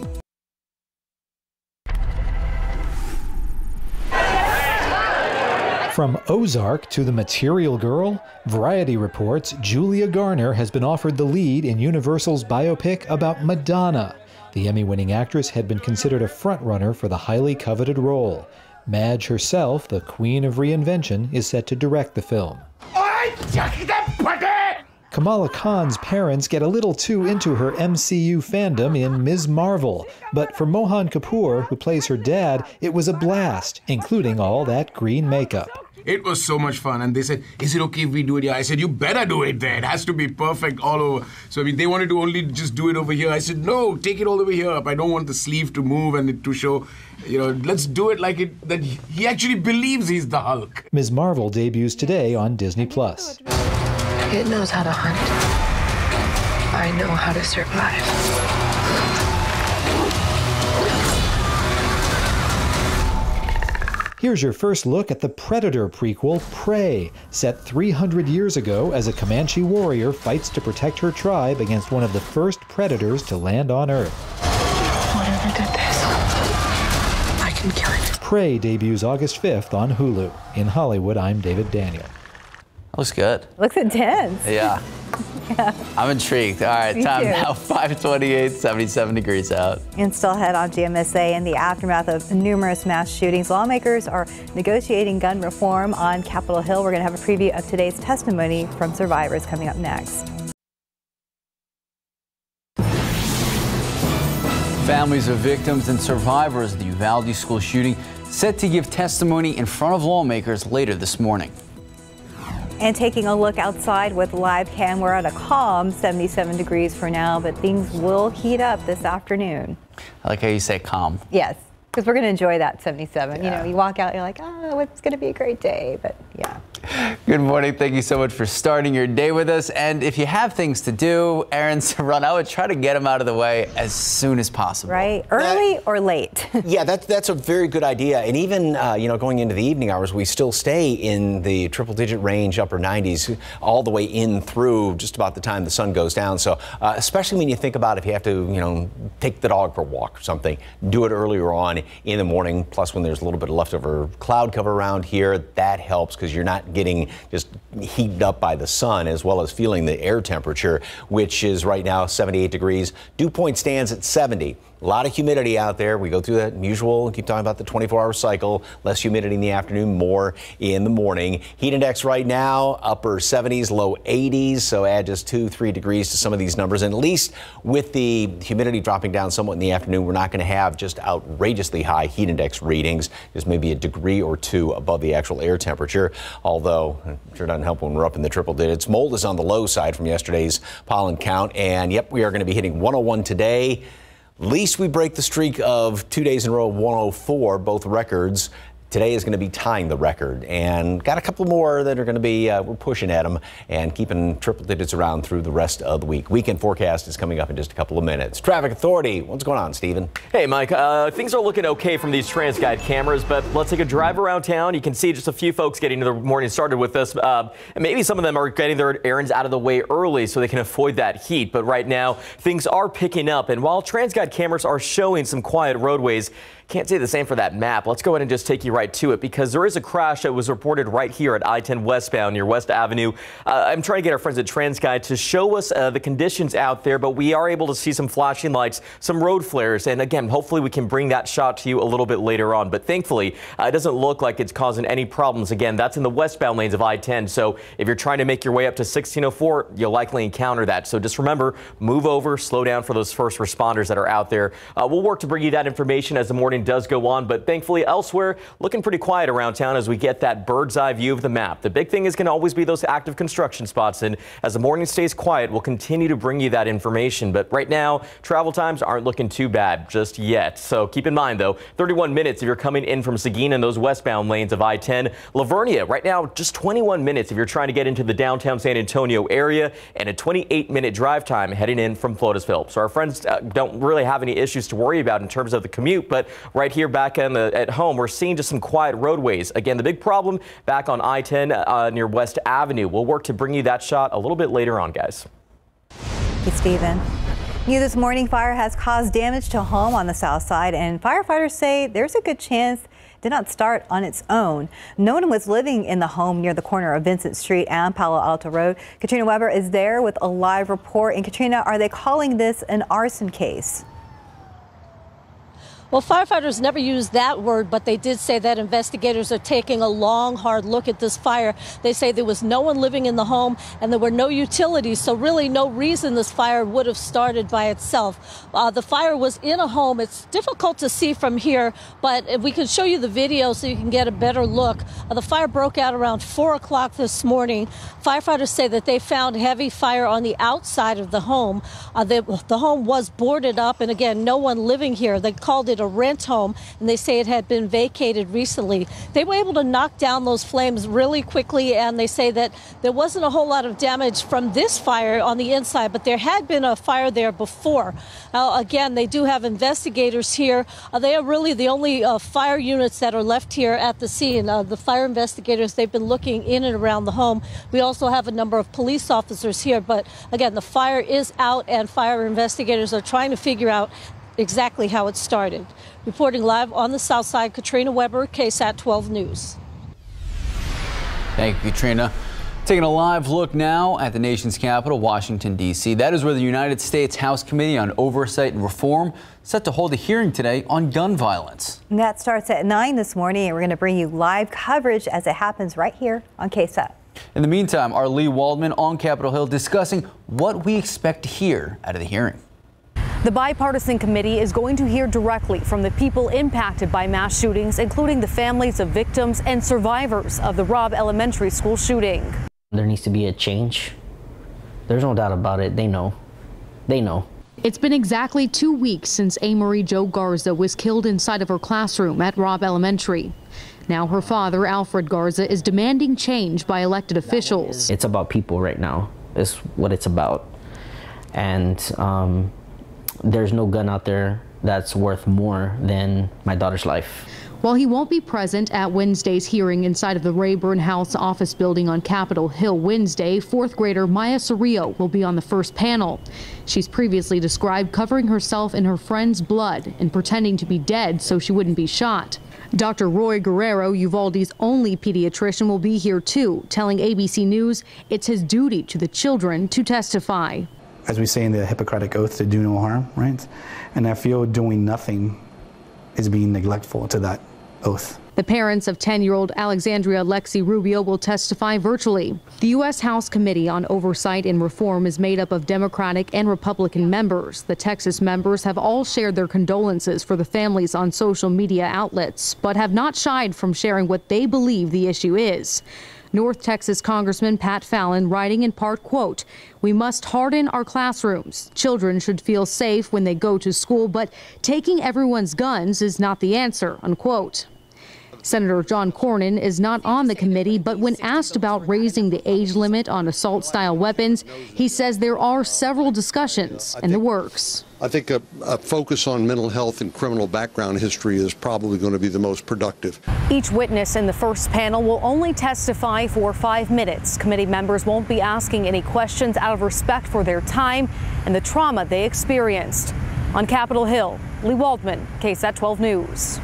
From Ozark to The Material Girl, Variety reports Julia Garner has been offered the lead in Universal's biopic about Madonna. The Emmy winning actress had been considered a frontrunner for the highly coveted role. Madge herself, the queen of reinvention, is set to direct the film. Kamala Khan's parents get a little too into her MCU fandom in Ms. Marvel, but for Mohan Kapoor, who plays her dad, it was a blast, including all that green makeup. It was so much fun. And they said, Is it okay if we do it here? I said, You better do it there. It has to be perfect all over. So, I mean, they wanted to only just do it over here. I said, No, take it all the way here up. I don't want the sleeve to move and it to show, you know, let's do it like it that he actually believes he's the Hulk. Ms. Marvel debuts today on Disney Plus. It knows how to hunt. I know how to survive. Here's your first look at the Predator prequel, Prey, set 300 years ago as a Comanche warrior fights to protect her tribe against one of the first predators to land on Earth. Whatever did this, I can kill it. Prey debuts August 5th on Hulu. In Hollywood, I'm David Daniel. Looks good. Looks intense. Yeah. yeah. I'm intrigued. All right, Me time too. now, 528, 77 degrees out. And still ahead on GMSA in the aftermath of numerous mass shootings, lawmakers are negotiating gun reform on Capitol Hill. We're going to have a preview of today's testimony from survivors coming up next. Families of victims and survivors of the Uvalde school shooting set to give testimony in front of lawmakers later this morning. And taking a look outside with live cam, we're at a calm 77 degrees for now, but things will heat up this afternoon. I like how you say calm. Yes, because we're going to enjoy that 77. You know, you walk out, you're like, oh, it's going to be a great day, but yeah. Good morning. Thank you so much for starting your day with us. And if you have things to do, errands to run, I would try to get them out of the way as soon as possible. Right? Early or late? yeah, that's that's a very good idea. And even uh, you know going into the evening hours, we still stay in the triple digit range, upper 90s, all the way in through just about the time the sun goes down. So uh, especially when you think about if you have to you know take the dog for a walk or something, do it earlier on in the morning. Plus, when there's a little bit of leftover cloud cover around here, that helps because you're not getting just heated up by the sun as well as feeling the air temperature, which is right now 78 degrees. Dew point stands at 70. A lot of humidity out there. We go through that usual, keep talking about the 24 hour cycle. Less humidity in the afternoon, more in the morning. Heat index right now, upper 70s, low 80s. So add just two, three degrees to some of these numbers. And at least with the humidity dropping down somewhat in the afternoon, we're not going to have just outrageously high heat index readings. Just maybe a degree or two above the actual air temperature. Although it sure doesn't help when we're up in the triple digits. Mold is on the low side from yesterday's pollen count. And yep, we are going to be hitting 101 today. Least we break the streak of two days in a row 104, both records. Today is going to be tying the record, and got a couple more that are going to be uh, we're pushing at them and keeping triple digits around through the rest of the week. Weekend forecast is coming up in just a couple of minutes. Traffic Authority, what's going on, Stephen? Hey, Mike. Uh, things are looking okay from these TransGuide cameras, but let's take a drive around town. You can see just a few folks getting their morning started with us. Uh, and maybe some of them are getting their errands out of the way early so they can avoid that heat. But right now, things are picking up. And while TransGuide cameras are showing some quiet roadways, can't say the same for that map. Let's go ahead and just take you right to it because there is a crash that was reported right here at I-10 westbound near West Avenue. Uh, I'm trying to get our friends at TransGuide to show us uh, the conditions out there, but we are able to see some flashing lights, some road flares, and again, hopefully we can bring that shot to you a little bit later on. But thankfully, uh, it doesn't look like it's causing any problems. Again, that's in the westbound lanes of I-10. So if you're trying to make your way up to 1604, you'll likely encounter that. So just remember, move over, slow down for those first responders that are out there. Uh, we'll work to bring you that information as the morning does go on, but thankfully elsewhere, looking pretty quiet around town as we get that bird's eye view of the map. The big thing is going to always be those active construction spots. And as the morning stays quiet, we'll continue to bring you that information. But right now, travel times aren't looking too bad just yet. So keep in mind, though, 31 minutes if you're coming in from Seguin and those westbound lanes of I-10. La Vernia, right now, just 21 minutes if you're trying to get into the downtown San Antonio area and a 28 minute drive time heading in from Floresville. So our friends uh, don't really have any issues to worry about in terms of the commute. But right here back the, at home, we're seeing just some quiet roadways. Again, the big problem back on I-10 uh, near West Avenue. We'll work to bring you that shot a little bit later on, guys. Hey, Steven. New this morning, fire has caused damage to home on the south side, and firefighters say there's a good chance did not start on its own. No one was living in the home near the corner of Vincent Street and Palo Alto Road. Katrina Weber is there with a live report. And Katrina, are they calling this an arson case? Well, firefighters never used that word, but they did say that investigators are taking a long, hard look at this fire. They say there was no one living in the home and there were no utilities, so really no reason this fire would have started by itself. Uh, the fire was in a home. It's difficult to see from here, but if we can show you the video so you can get a better look. Uh, the fire broke out around 4 o'clock this morning. Firefighters say that they found heavy fire on the outside of the home. Uh, the, the home was boarded up, and again, no one living here. They called it a rent home, and they say it had been vacated recently. They were able to knock down those flames really quickly, and they say that there wasn't a whole lot of damage from this fire on the inside, but there had been a fire there before. Now, again, they do have investigators here. Uh, they are really the only uh, fire units that are left here at the scene. Uh, the fire investigators, they've been looking in and around the home. We also have a number of police officers here, but again, the fire is out, and fire investigators are trying to figure out exactly how it started. Reporting live on the south side, Katrina Weber, KSAT 12 News. Thank you, Katrina. Taking a live look now at the nation's capital, Washington, D.C. That is where the United States House Committee on Oversight and Reform set to hold a hearing today on gun violence. And that starts at 9 this morning, and we're going to bring you live coverage as it happens right here on KSAT. In the meantime, our Lee Waldman on Capitol Hill discussing what we expect to hear out of the hearing. The bipartisan committee is going to hear directly from the people impacted by mass shootings, including the families of victims and survivors of the Robb Elementary School shooting. There needs to be a change. There's no doubt about it. They know. They know. It's been exactly two weeks since Amerie Jo Garza was killed inside of her classroom at Robb Elementary. Now her father, Alfred Garza, is demanding change by elected officials. It's about people right now, is what it's about. And um, there's no gun out there that's worth more than my daughter's life. While he won't be present at Wednesday's hearing inside of the Rayburn House office building on Capitol Hill Wednesday, fourth grader Miah Cerrillo will be on the first panel. She's previously described covering herself in her friend's blood and pretending to be dead so she wouldn't be shot. Dr. Roy Guerrero, Uvalde's only pediatrician, will be here too, telling ABC News it's his duty to the children to testify as we say in the Hippocratic Oath, to do no harm, right? And I feel doing nothing is being neglectful to that oath. The parents of 10 year old Alexandria Lexi Rubio will testify virtually. The U.S. House Committee on Oversight and Reform is made up of Democratic and Republican members. The Texas members have all shared their condolences for the families on social media outlets, but have not shied from sharing what they believe the issue is. North Texas Congressman Pat Fallon writing in part, quote, we must harden our classrooms. Children should feel safe when they go to school, but taking everyone's guns is not the answer, unquote. Senator John Cornyn is not on the committee, but when asked about raising the age limit on assault style weapons, he says there are several discussions in the works. I think a, a, focus on mental health and criminal background history is probably going to be the most productive. Each witness in the first panel will only testify for five minutes. Committee members won't be asking any questions out of respect for their time and the trauma they experienced. On Capitol Hill, Lee Waldman, KSAT 12 News.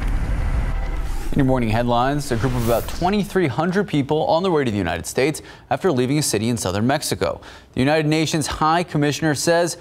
In your morning headlines, a group of about 2,300 people on their way to the United States after leaving a city in southern Mexico. The United Nations High Commissioner says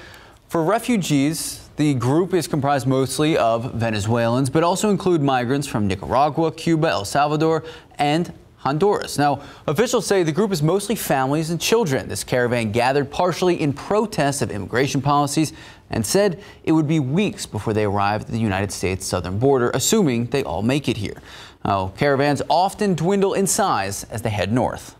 for refugees, the group is comprised mostly of Venezuelans, but also include migrants from Nicaragua, Cuba, El Salvador, and Honduras. Now, officials say the group is mostly families and children. This caravan gathered partially in protest of immigration policies and said it would be weeks before they arrived at the United States southern border, assuming they all make it here. Oh, caravans often dwindle in size as they head north.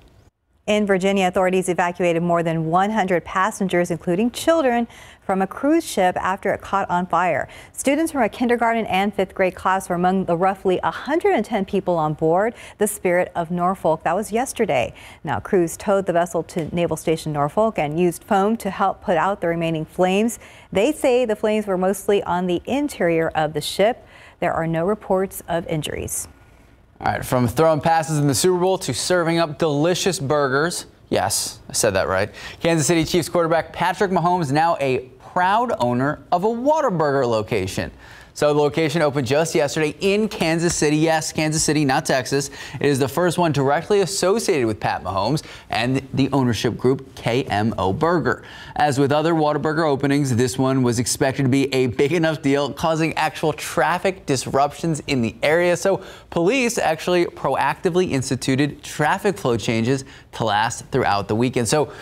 In Virginia, authorities evacuated more than 100 passengers, including children, from a cruise ship after it caught on fire. Students from a kindergarten and fifth grade class were among the roughly 110 people on board the Spirit of Norfolk. That was yesterday. Now, crews towed the vessel to Naval Station Norfolk and used foam to help put out the remaining flames. They say the flames were mostly on the interior of the ship. There are no reports of injuries. All right, from throwing passes in the Super Bowl to serving up delicious burgers. Yes, I said that right. Kansas City Chiefs quarterback Patrick Mahomes now a proud owner of a Whataburger location. So the location opened just yesterday in Kansas City. Yes, Kansas City, not Texas. It is the first one directly associated with Pat Mahomes and the ownership group KMO Burger. As with other Whataburger openings, this one was expected to be a big enough deal, causing actual traffic disruptions in the area. So police actually proactively instituted traffic flow changes to last throughout the weekend. So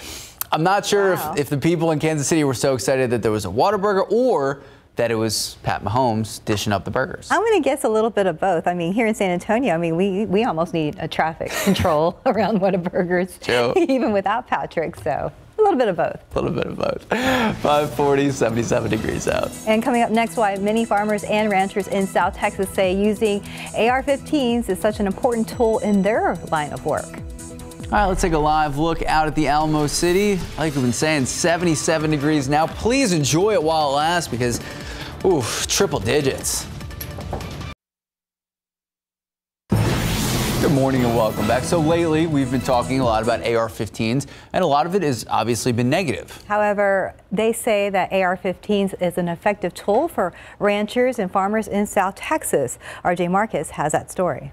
I'm not sure wow. if, if the people in Kansas City were so excited that there was a Whataburger or that it was Pat Mahomes dishing up the burgers? I'm going to guess a little bit of both. I mean, here in San Antonio, I mean, we, we almost need a traffic control around Whataburgers, True. even without Patrick. So a little bit of both. A little bit of both. 540, 77 degrees out. And coming up next, why many farmers and ranchers in South Texas say using AR-15s is such an important tool in their line of work. All right, let's take a live look out at the Alamo City. Like we've been saying, 77 degrees now. Please enjoy it while it lasts because Oof, triple digits. Good morning and welcome back. So lately, we've been talking a lot about AR-15s, and a lot of it has obviously been negative. However, they say that AR-15s is an effective tool for ranchers and farmers in South Texas. RJ Marquez has that story.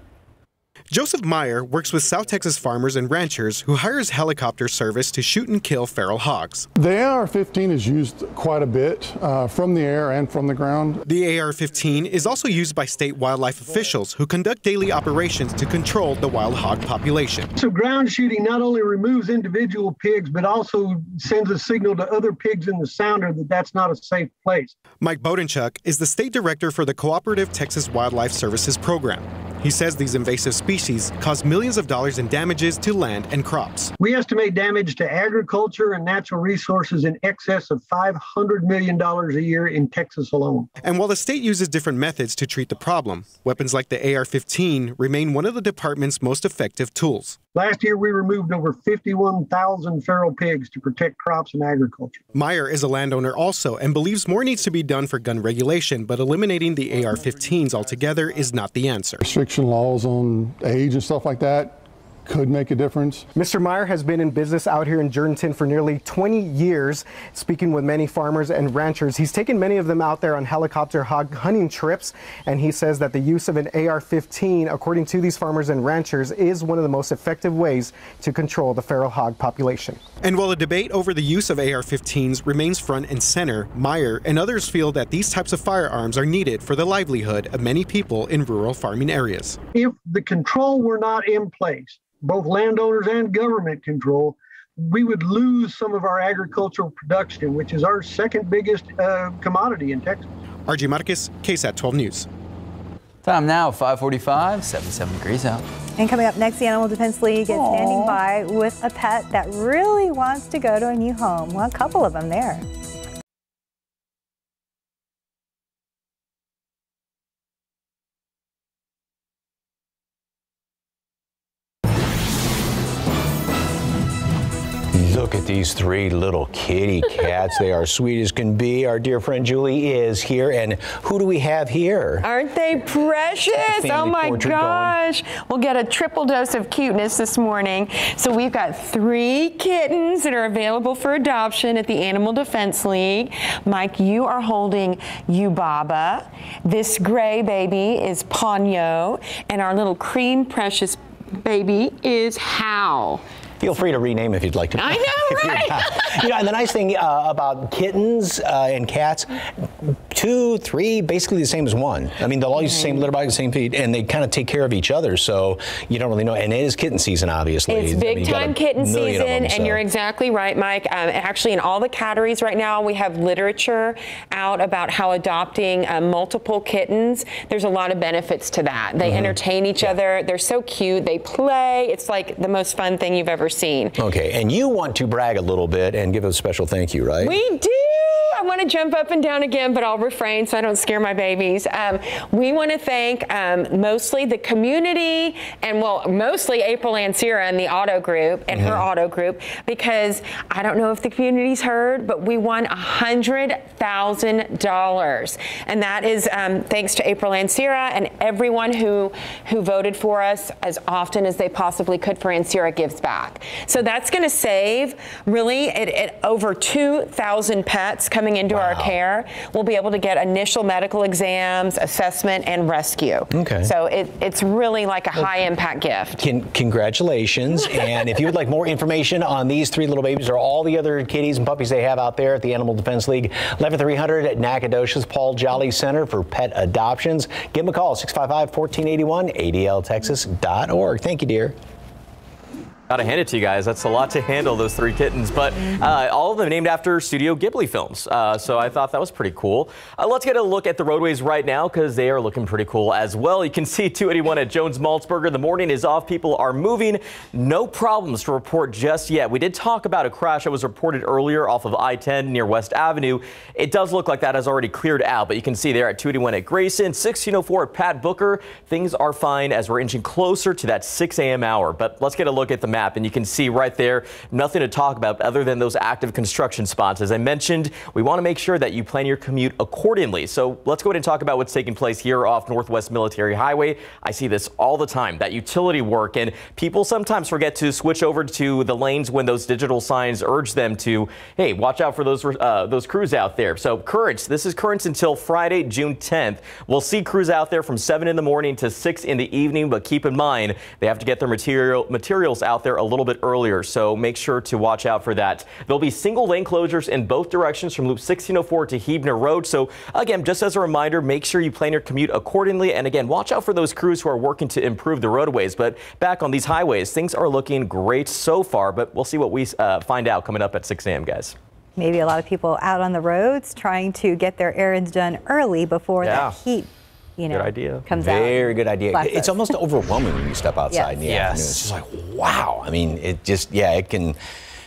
Joseph Meyer works with South Texas farmers and ranchers who hires helicopter service to shoot and kill feral hogs. The AR-15 is used quite a bit uh, from the air and from the ground. The AR-15 is also used by state wildlife officials who conduct daily operations to control the wild hog population. So ground shooting not only removes individual pigs, but also sends a signal to other pigs in the sounder that that's not a safe place. Mike Bodenchuk is the state director for the Cooperative Texas Wildlife Services program. He says these invasive species cause millions of dollars in damages to land and crops. We estimate damage to agriculture and natural resources in excess of $500 million a year in Texas alone. And while the state uses different methods to treat the problem, weapons like the AR 15 remain one of the department's most effective tools. Last year, we removed over 51,000 feral pigs to protect crops and agriculture. Meyer is a landowner also and believes more needs to be done for gun regulation, but eliminating the AR 15s altogether is not the answer. Laws on age and stuff like that could make a difference. Mr. Meyer has been in business out here in Jourdanton for nearly 20 years, speaking with many farmers and ranchers. He's taken many of them out there on helicopter hog hunting trips, and he says that the use of an AR-15, according to these farmers and ranchers, is one of the most effective ways to control the feral hog population. And while the debate over the use of AR-15s remains front and center, Meyer and others feel that these types of firearms are needed for the livelihood of many people in rural farming areas. If the control were not in place, both landowners and government control, we would lose some of our agricultural production, which is our second biggest uh, commodity in Texas. RJ Marquez, KSAT 12 News. Time now, 545, 77 degrees out. And coming up next, the Animal Defense League is Aww. standing by with a pet that really wants to go to a new home. Well, a couple of them there. Look at these three little kitty cats. they are sweet as can be. Our dear friend Julie is here. And who do we have here? Aren't they precious? Oh my gosh. Going. We'll get a triple dose of cuteness this morning. So we've got three kittens that are available for adoption at the Animal Defense League. Mike, you are holding Yubaba. This gray baby is Ponyo. And our little cream precious baby is Hal. Feel free to rename if you'd like to. I know, right? you know, and the nice thing uh, about kittens uh, and cats, two, three, basically the same as one. I mean, they'll all use the same litter box, the same feed, and they kind of take care of each other. So you don't really know. And it is kitten season, obviously. It's I mean, big got a time kitten season, them, so. and you're exactly right, Mike. Um, actually, in all the catteries right now, we have literature out about how adopting uh, multiple kittens. There's a lot of benefits to that. They Mhm. entertain each other. They're so cute. They play. It's like the most fun thing you've ever seen. Okay, and you want to brag a little bit and give a special thank you, right? We do. I want to jump up and down again, but I'll refrain so I don't scare my babies. Um, we want to thank um, mostly the community and, well, mostly April Ancira and the auto group and her Mhm. auto group because I don't know if the community's heard, but we won $100,000. And that is um, thanks to April Ancira and everyone who, who voted for us as often as they possibly could for Ancira Gives Back. So that's going to save really it, it, over 2,000 pets coming into our care. We'll be able to get initial medical exams, assessment, and rescue. Okay. So it, it's really like a high impact gift. Con- congratulations. and if you would like more information on these three little babies or all the other kitties and puppies they have out there at the Animal Defense League, 11300 at Nacogdoches Paul Jolly Center for Pet Adoptions. Give them a call, 655 1481, adltexas.org. Thank you, dear. Gotta hand it to you guys. That's a lot to handle, those three kittens. But uh, all of them named after Studio Ghibli films. Uh, so I thought that was pretty cool. Uh, let's get a look at the roadways right now because they are looking pretty cool as well. You can see 281 at Jones Maltsberger. The morning is off. People are moving. No problems to report just yet. We did talk about a crash that was reported earlier off of I-10 near West Avenue. It does look like that has already cleared out, but you can see there at 281 at Grayson, 1604 at Pat Booker. Things are fine as we're inching closer to that 6 a.m. hour. But let's get a look at the map and you can see right there nothing to talk about other than those active construction spots. As I mentioned, we want to make sure that you plan your commute accordingly. So let's go ahead and talk about what's taking place here off Northwest Military Highway. I see this all the time, that utility work, and people sometimes forget to switch over to the lanes when those digital signs urge them to, hey, watch out for those uh, those crews out there. So currents, this is currents until Friday, June 10th. We'll see crews out there from 7 in the morning to 6 in the evening, but keep in mind they have to get their material materials out there a little bit earlier, so make sure to watch out for that. There'll be single lane closures in both directions from Loop 1604 to Huebner Road. So again, just as a reminder, make sure you plan your commute accordingly. And again, watch out for those crews who are working to improve the roadways. But back on these highways, things are looking great so far, but we'll see what we uh, find out coming up at 6 a.m., guys. Maybe a lot of people out on the roads trying to get their errands done early before Yeah. the heat, you know, Good idea. comes out. Very good idea. It's us. almost overwhelming when you step outside in the Yes. afternoon. It's just like, wow. I mean, it just, yeah, it can.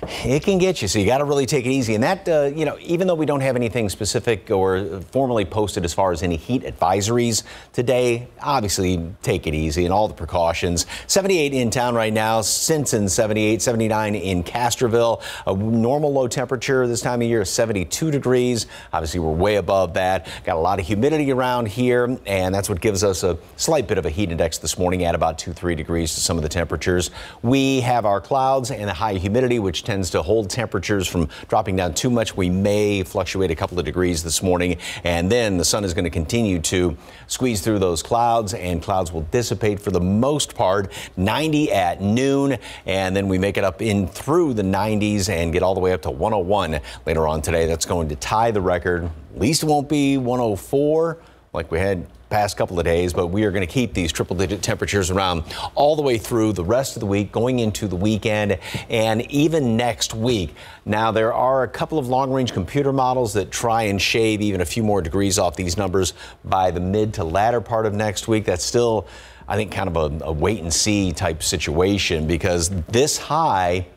It can get you, so you got to really take it easy. And that, uh, you know, even though we don't have anything specific or formally posted as far as any heat advisories today, obviously take it easy and all the precautions. 78 in town right now, Simpson 78, 79 in Castroville. A normal low temperature this time of year is 72 degrees. Obviously, we're way above that. Got a lot of humidity around here, and that's what gives us a slight bit of a heat index this morning at about 2 3 degrees to some of the temperatures. We have our clouds and the high humidity, which tends to hold temperatures from dropping down too much. We may fluctuate a couple of degrees this morning, and then the sun is going to continue to squeeze through those clouds, and clouds will dissipate for the most part. 90 at noon, and then we make it up in through the 90s and get all the way up to 101 later on today. That's going to tie the record. At least it won't be 104 like we had past couple of days, but we are going to keep these triple digit temperatures around all the way through the rest of the week, going into the weekend, and even next week. Now, there are a couple of long range computer models that try and shave even a few more degrees off these numbers by the mid to latter part of next week. That's still, I think, kind of a, a wait and see type situation because this high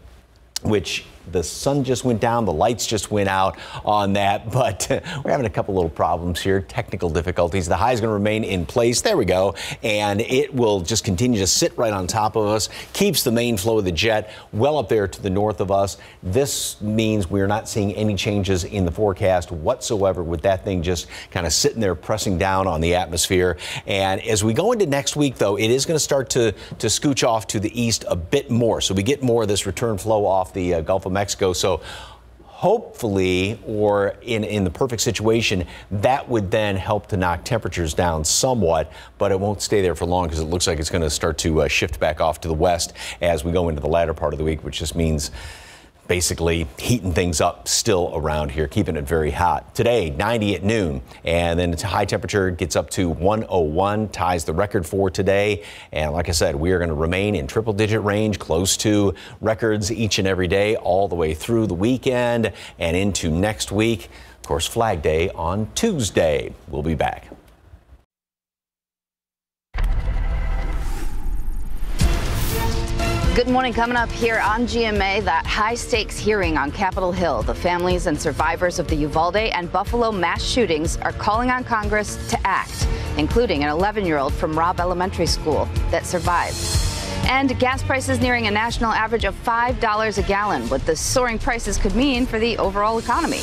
which the sun just went down, the lights just went out on that, but we're having a couple little problems here, technical difficulties. The high is going to remain in place. There we go. And it will just continue to sit right on top of us, keeps the main flow of the jet well up there to the north of us. This means we're not seeing any changes in the forecast whatsoever with that thing just kind of sitting there pressing down on the atmosphere. And as we go into next week, though, it is going to start to, to scooch off to the east a bit more. So we get more of this return flow off the uh, Gulf of Mexico. So hopefully, or in, in the perfect situation, that would then help to knock temperatures down somewhat, but it won't stay there for long because it looks like it's going to start to uh, shift back off to the west as we go into the latter part of the week, which just means basically heating things up still around here, keeping it very hot. Today, 90 at noon, and then the high temperature gets up to 101, ties the record for today. And like I said, we are going to remain in triple digit range, close to records each and every day, all the way through the weekend and into next week. Of course, Flag Day on Tuesday. We'll be back. Good morning. Coming up here on GMA, that high stakes hearing on Capitol Hill. The families and survivors of the Uvalde and Buffalo mass shootings are calling on Congress to act, including an 11 year old from Robb Elementary School that survived. And gas prices nearing a national average of $5 a gallon, what the soaring prices could mean for the overall economy.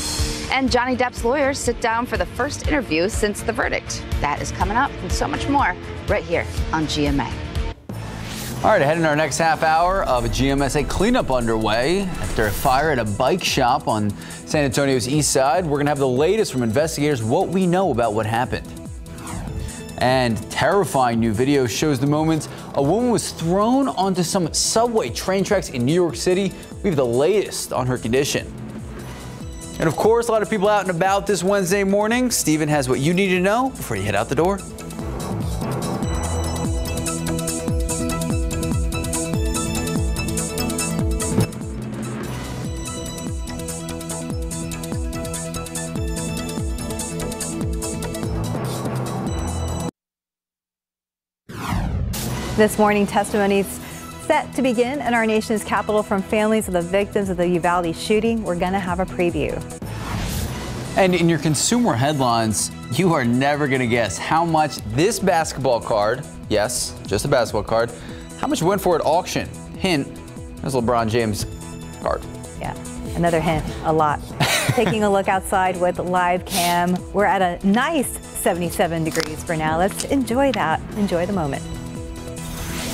And Johnny Depp's lawyers sit down for the first interview since the verdict. That is coming up and so much more right here on GMA. All right, ahead in our next half hour of a GMSA cleanup underway after a fire at a bike shop on San Antonio's east side. We're going to have the latest from investigators, what we know about what happened. And terrifying new video shows the moments a woman was thrown onto some subway train tracks in New York City. We have the latest on her condition. And of course, a lot of people out and about this Wednesday morning. Stephen has what you need to know before you head out the door. This morning, testimonies set to begin in our nation's capital from families of the victims of the Uvalde shooting. We're going to have a preview. And in your consumer headlines, you are never going to guess how much this basketball card, yes, just a basketball card, how much went for at auction. Hint, there's LeBron James card. Yeah, another hint, a lot. Taking a look outside with live cam, we're at a nice 77 degrees for now. Let's enjoy that, enjoy the moment.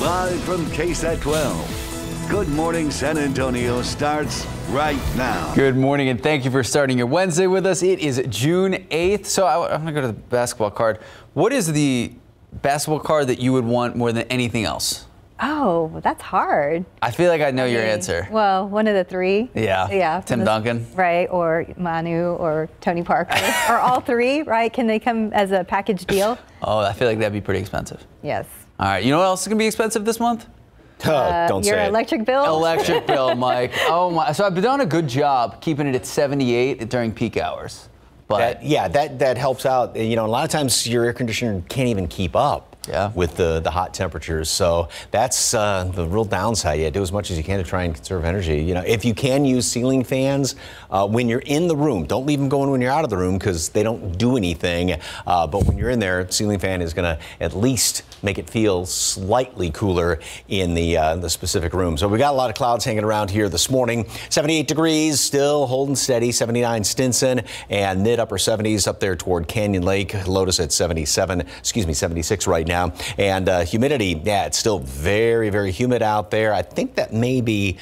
Live from KSAT 12. Good morning, San Antonio starts right now. Good morning, and thank you for starting your Wednesday with us. It is June 8th. So I, am going to go to the basketball card. What is the basketball card that you would want more than anything else? Oh, that's hard. I feel like I know I your answer. Well, one of the three. Yeah. Yeah. Tim Duncan. Right, or Manu, or Tony Parker, or all three. Right? Can they come as a package deal? Oh, I feel like that'd be pretty expensive. Yes. All right. You know what else is going to be expensive this month? Uh, Don't your say it. electric bill. Electric bill, Mike. Oh my! So I've done a good job keeping it at 78 during peak hours. But That, yeah, that, that helps out. You know, a lot of times your air conditioner can't even keep up Yeah. with the, the hot temperatures. So that's uh, the real downside. Yeah, do as much as you can to try and conserve energy. You know, if you can use ceiling fans uh, when you're in the room, don't leave them going when you're out of the room because they don't do anything. Uh, but when you're in there, ceiling fan is going to at least make it feel slightly cooler in the uh, the specific room. So we got a lot of clouds hanging around here this morning. 78 degrees, still holding steady. 79 Stinson and mid upper 70s up there toward Canyon Lake. Lotus at 77, excuse me, 76 right now. And uh, humidity, yeah, it's still very, very humid out there. I think that may be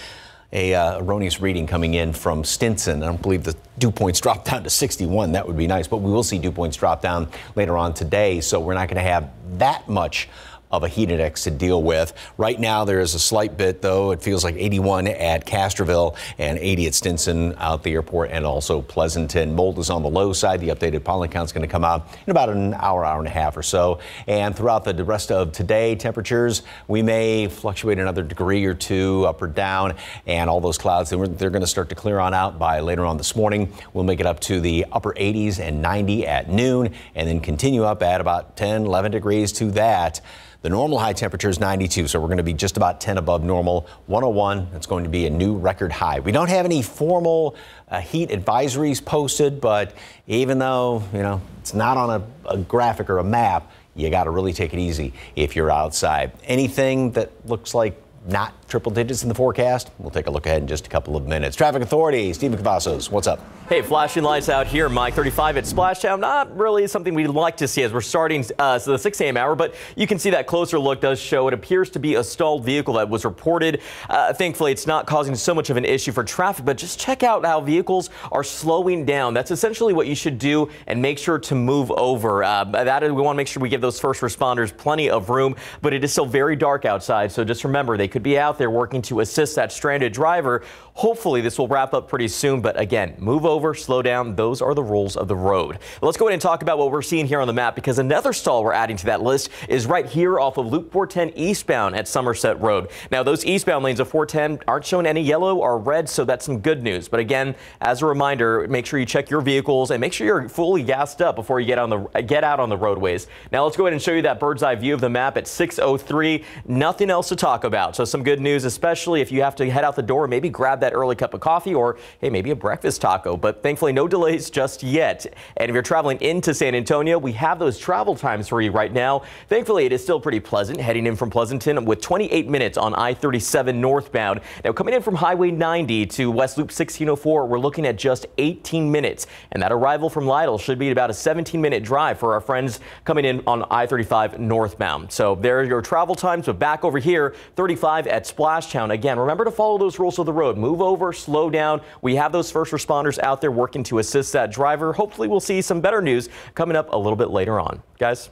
a uh, erroneous reading coming in from Stinson. I don't believe the dew points dropped down to 61. That would be nice, but we will see dew points drop down later on today, so we're not going to have that much of a heat index to deal with. Right now, there is a slight bit, though. It feels like 81 at Castroville and 80 at Stinson out the airport and also Pleasanton. Mold is on the low side. The updated pollen count is going to come out in about an hour, hour and a half or so. And throughout the rest of today, temperatures, we may fluctuate another degree or two up or down. And all those clouds, they're going to start to clear on out by later on this morning. We'll make it up to the upper 80s and 90 at noon and then continue up at about 10, 11 degrees to that. The normal high temperature is 92, so we're going to be just about 10 above normal. 101, it's going to be a new record high. We don't have any formal uh, heat advisories posted, but even though, you know, it's not on a, a graphic or a map, you got to really take it easy if you're outside. Anything that looks like not triple digits in the forecast. We'll take a look ahead in just a couple of minutes. Traffic Authority, Stephen Cavazos, what's up? Hey, flashing lights out here, Mike 35 at Splashtown. Not really something we'd like to see as we're starting uh, so the 6 a.m. hour, but you can see that closer look does show it appears to be a stalled vehicle that was reported. Uh, thankfully, it's not causing so much of an issue for traffic, but just check out how vehicles are slowing down. That's essentially what you should do and make sure to move over. Uh, that is, we want to make sure we give those first responders plenty of room, but it is still very dark outside. So just remember, they could be out there working to assist that stranded driver. Hopefully, this will wrap up pretty soon. But again, move over, slow down. Those are the rules of the road. Let's go ahead and talk about what we're seeing here on the map because another stall we're adding to that list is right here off of Loop 410 eastbound at Somerset Road. Now, those eastbound lanes of 410 aren't showing any yellow or red, so that's some good news. But again, as a reminder, make sure you check your vehicles and make sure you're fully gassed up before you get on the get out on the roadways. Now, let's go ahead and show you that bird's eye view of the map at 603. Nothing else to talk about. So some good news, especially if you have to head out the door, maybe grab that early cup of coffee or hey, maybe a breakfast taco. But thankfully, no delays just yet. And if you're traveling into San Antonio, we have those travel times for you right now. Thankfully, it is still pretty pleasant heading in from Pleasanton with 28 minutes on I-37 northbound. Now coming in from Highway 90 to West Loop 1604, we're looking at just 18 minutes. And that arrival from Lytle should be about a 17 minute drive for our friends coming in on I-35 northbound. So there are your travel times, but back over here, 35 at Splashtown. Again, remember to follow those rules of the road. Move over, slow down. We have those first responders out there working to assist that driver. Hopefully we'll see some better news coming up a little bit later on. Guys?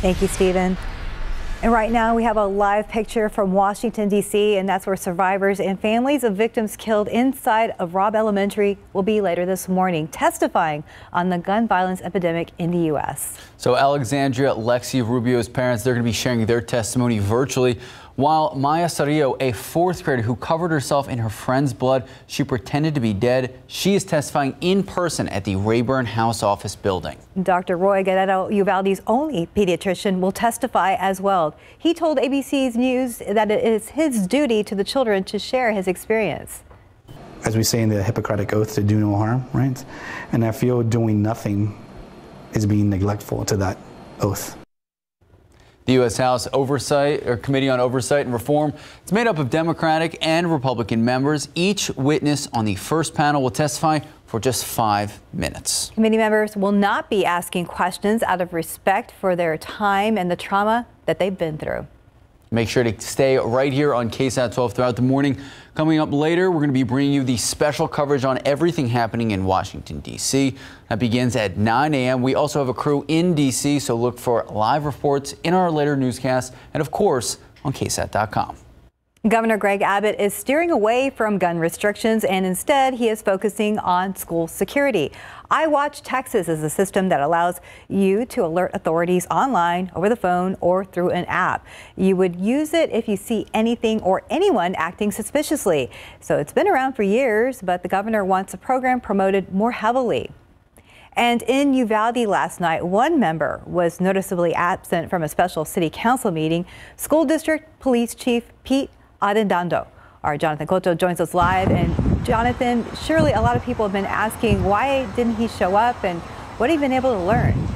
Thank you, Stephen. And right now we have a live picture from Washington, D.C., and that's where survivors and families of victims killed inside of Robb Elementary will be later this morning, testifying on the gun violence epidemic in the U.S. So Alexandria Lexi Rubio's parents, they're going to be sharing their testimony virtually. While Miah Cerrillo, a fourth grader who covered herself in her friend's blood, she pretended to be dead. She is testifying in person at the Rayburn House Office building. Dr. Roy Guerrero, Uvalde's only pediatrician, will testify as well. He told ABC's News that it is his duty to the children to share his experience. As we say in the Hippocratic Oath, to do no harm, right? And I feel doing nothing is being neglectful to that oath. The U.S. House Oversight or Committee on Oversight and Reform. It's made up of Democratic and Republican members. Each witness on the first panel will testify for just five minutes. Committee members will not be asking questions out of respect for their time and the trauma that they've been through. Make sure to stay right here on KSAT 12 throughout the morning. Coming up later, we're going to be bringing you the special coverage on everything happening in Washington, D.C. That begins at 9 a.m. We also have a crew in D.C., so look for live reports in our later newscast and, of course, on KSAT.com. Governor Greg Abbott is steering away from gun restrictions and instead he is focusing on school security. iWatch Texas is a system that allows you to alert authorities online, over the phone, or through an app. You would use it if you see anything or anyone acting suspiciously. So it's been around for years, but the governor wants the program promoted more heavily. And in Uvalde last night, one member was noticeably absent from a special city council meeting. School District Police Chief Pete Arredondo. Our Jonathan Cotto joins us live. And Jonathan, surely a lot of people have been asking why didn't he show up and what have you been able to learn?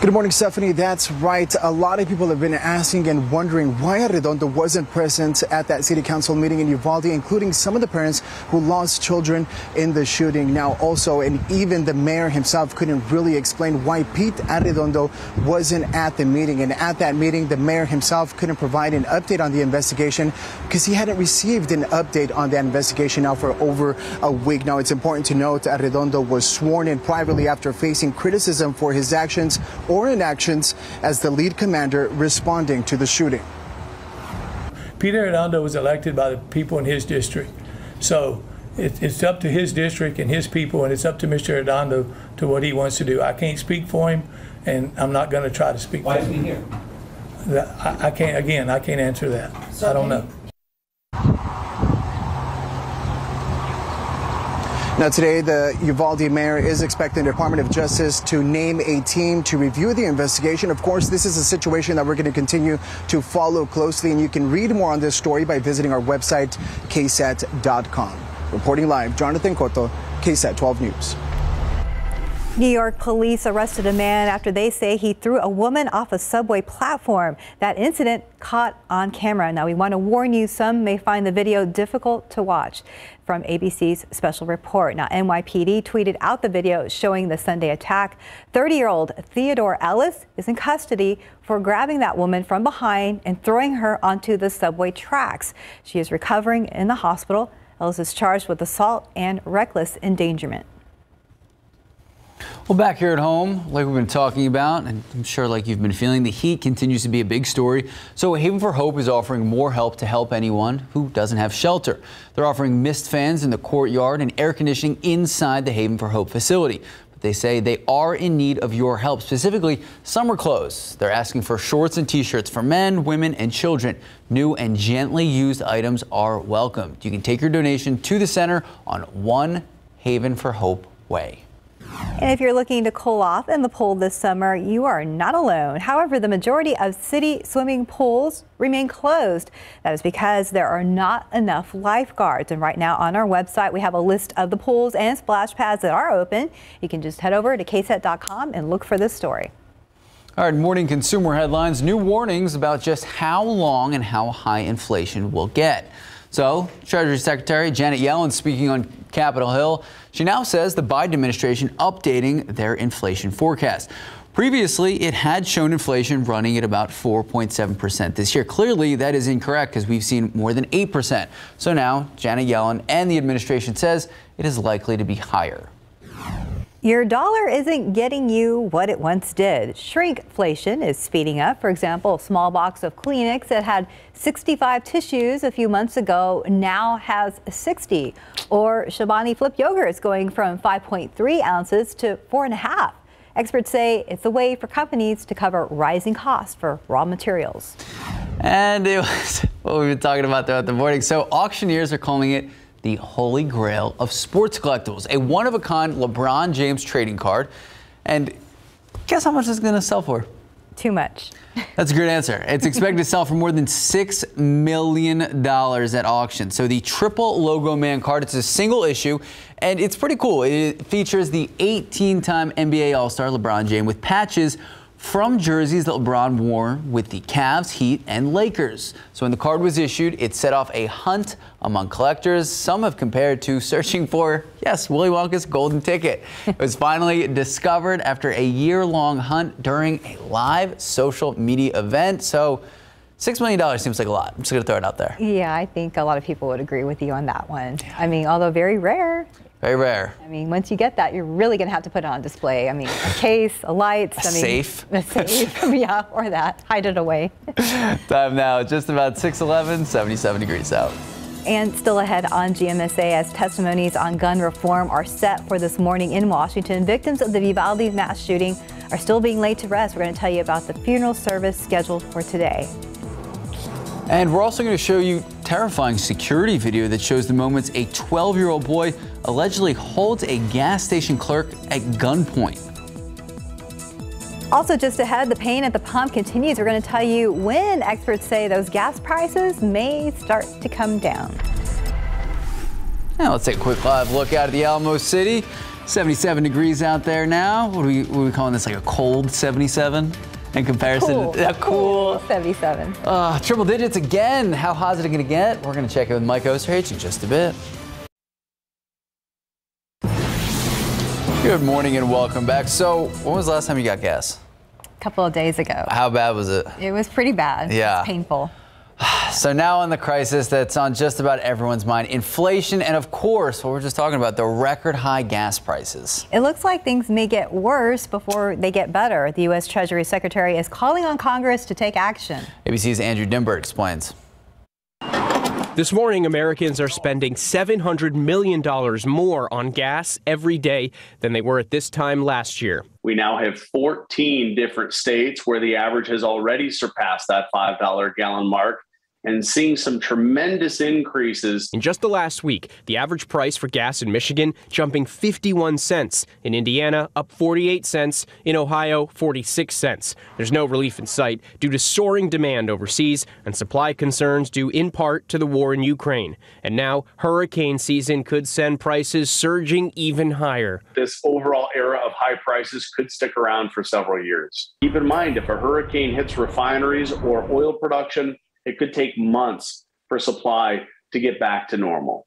Good morning, Stephanie. That's right. A lot of people have been asking and wondering why Arredondo wasn't present at that city council meeting in Uvalde, including some of the parents who lost children in the shooting. Now, also, and even the mayor himself couldn't really explain why Pete Arredondo wasn't at the meeting. And at that meeting, the mayor himself couldn't provide an update on the investigation because he hadn't received an update on that investigation now for over a week. Now, it's important to note Arredondo was sworn in privately after facing criticism for his actions or inactions as the lead commander responding to the shooting. Peter Arredondo was elected by the people in his district. So it, it's up to his district and his people, and it's up to Mr. Arredondo to what he wants to do. I can't speak for him, and I'm not going to try to speak Why for him. is he here? I, I can't, again, I can't answer that. I don't know. Now, today, the Uvalde mayor is expecting the Department of Justice to name a team to review the investigation. Of course, this is a situation that we're going to continue to follow closely, and you can read more on this story by visiting our website, ksat.com. Reporting live, Jonathan Cotto, KSAT 12 News. New York police arrested a man after they say he threw a woman off a subway platform. That incident caught on camera. Now, we want to warn you, some may find the video difficult to watch. From ABC's special report. Now, NYPD tweeted out the video showing the Sunday attack. 30 year old Theodore Ellis is in custody for grabbing that woman from behind and throwing her onto the subway tracks. She is recovering in the hospital. Ellis is charged with assault and reckless endangerment. Well, back here at home, like we've been talking about, and I'm sure like you've been feeling, the heat continues to be a big story. So Haven for Hope is offering more help to help anyone who doesn't have shelter. They're offering mist fans in the courtyard and air conditioning inside the Haven for Hope facility. But they say they are in need of your help, specifically summer clothes. They're asking for shorts and t-shirts for men, women, and children. New and gently used items are welcomed. You can take your donation to the center on one Haven for Hope way. And if you're looking to cool off in the pool this summer, you are not alone. However, the majority of city swimming pools remain closed. That is because there are not enough lifeguards. And right now on our website, we have a list of the pools and splash pads that are open. You can just head over to ksat.com and look for this story. All right, morning consumer headlines. New warnings about just how long and how high inflation will get. So, Treasury Secretary Janet Yellen speaking on Capitol Hill. She now says the Biden administration updating their inflation forecast. Previously, it had shown inflation running at about 4.7% this year. Clearly, that is incorrect because we've seen more than 8%. So now, Janet Yellen and the administration says it is likely to be higher. Your dollar isn't getting you what it once did. Shrinkflation is speeding up. For example, a small box of Kleenex that had 65 tissues a few months ago now has 60. Or Chobani Flip yogurt is going from 5.3 ounces to 4.5. Experts say it's a way for companies to cover rising costs for raw materials. And it was what we've been talking about throughout the morning. So auctioneers are calling it the holy grail of sports collectibles, a one of a kind LeBron James trading card. And guess how much it's going to sell for? Too much. That's a great answer. It's expected to sell for more than $6 million at auction. So the triple logo man card, it's a single issue and it's pretty cool. It features the 18 time NBA All Star LeBron James with patches from jerseys that LeBron wore with the Cavs, Heat, and Lakers. So when the card was issued, it set off a hunt among collectors. Some have compared to searching for, yes, Willy Wonka's golden ticket. it was finally discovered after a year-long hunt during a live social media event. So $6 million seems like a lot. I'm just going to throw it out there. Yeah, I think a lot of people would agree with you on that one. I mean, although very rare, very rare. I mean, once you get that, you're really going to have to put it on display. I mean, a case, a light, A I mean, safe. A safe, yeah, or that. Hide it away. Time now, just about 6:11, 77 degrees out. And still ahead on GMSA as testimonies on gun reform are set for this morning in Washington. Victims of the Uvalde mass shooting are still being laid to rest. We're going to tell you about the funeral service scheduled for today. And we're also going to show you terrifying security video that shows the moments a 12 year old boy allegedly holds a gas station clerk at gunpoint. Also, just ahead, the pain at the pump continues. We're going to tell you when experts say those gas prices may start to come down. Now, let's take a quick live look out of the Alamo City. 77 degrees out there now. What are we, what are we calling this? Like a cold 77? in comparison cool. to cool. cool 77. Uh, triple digits again. How hot is it going to get? We're going to check it with Mike Osterhage in just a bit. Good morning and welcome back. So, when was the last time you got gas? A couple of days ago. How bad was it? It was pretty bad. Yeah. painful. So now on the crisis that's on just about everyone's mind, inflation and of course, what we're just talking about, the record high gas prices. It looks like things may get worse before they get better. The U.S. Treasury Secretary is calling on Congress to take action. ABC's Andrew Dymburt explains. This morning, Americans are spending $700 million more on gas every day than they were at this time last year. We now have 14 different states where the average has already surpassed that $5 gallon mark. And seeing some tremendous increases. In just the last week, the average price for gas in Michigan jumping 51 cents. In Indiana, up 48 cents. In Ohio, 46 cents. There's no relief in sight due to soaring demand overseas and supply concerns due in part to the war in Ukraine. And now, hurricane season could send prices surging even higher. This overall era of high prices could stick around for several years. Keep in mind, if a hurricane hits refineries or oil production, it could take months for supply to get back to normal.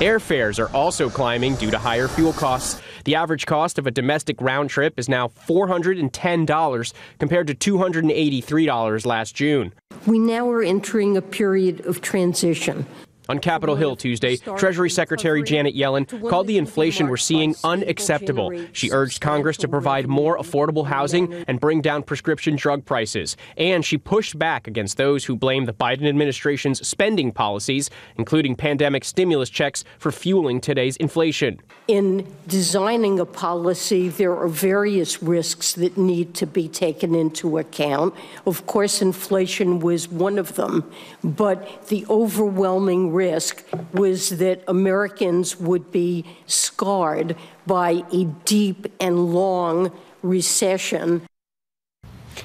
Airfares are also climbing due to higher fuel costs. The average cost of a domestic round trip is now $410 compared to $283 last June. We now are entering a period of transition. On Capitol Hill Tuesday, Treasury Secretary Janet Yellen called the inflation we're seeing unacceptable. She urged Congress to provide more affordable housing and bring down prescription drug prices. And she pushed back against those who blame the Biden administration's spending policies, including pandemic stimulus checks, for fueling today's inflation. In designing a policy, there are various risks that need to be taken into account. Of course, inflation was one of them, but the overwhelming risk was that Americans would be scarred by a deep and long recession.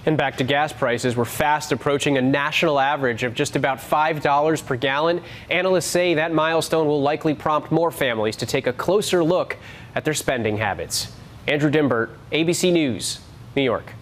And back to gas prices, we're fast approaching a national average of just about $5 per gallon. Analysts say that milestone will likely prompt more families to take a closer look at their spending habits. Andrew Dymburt, ABC News, New York.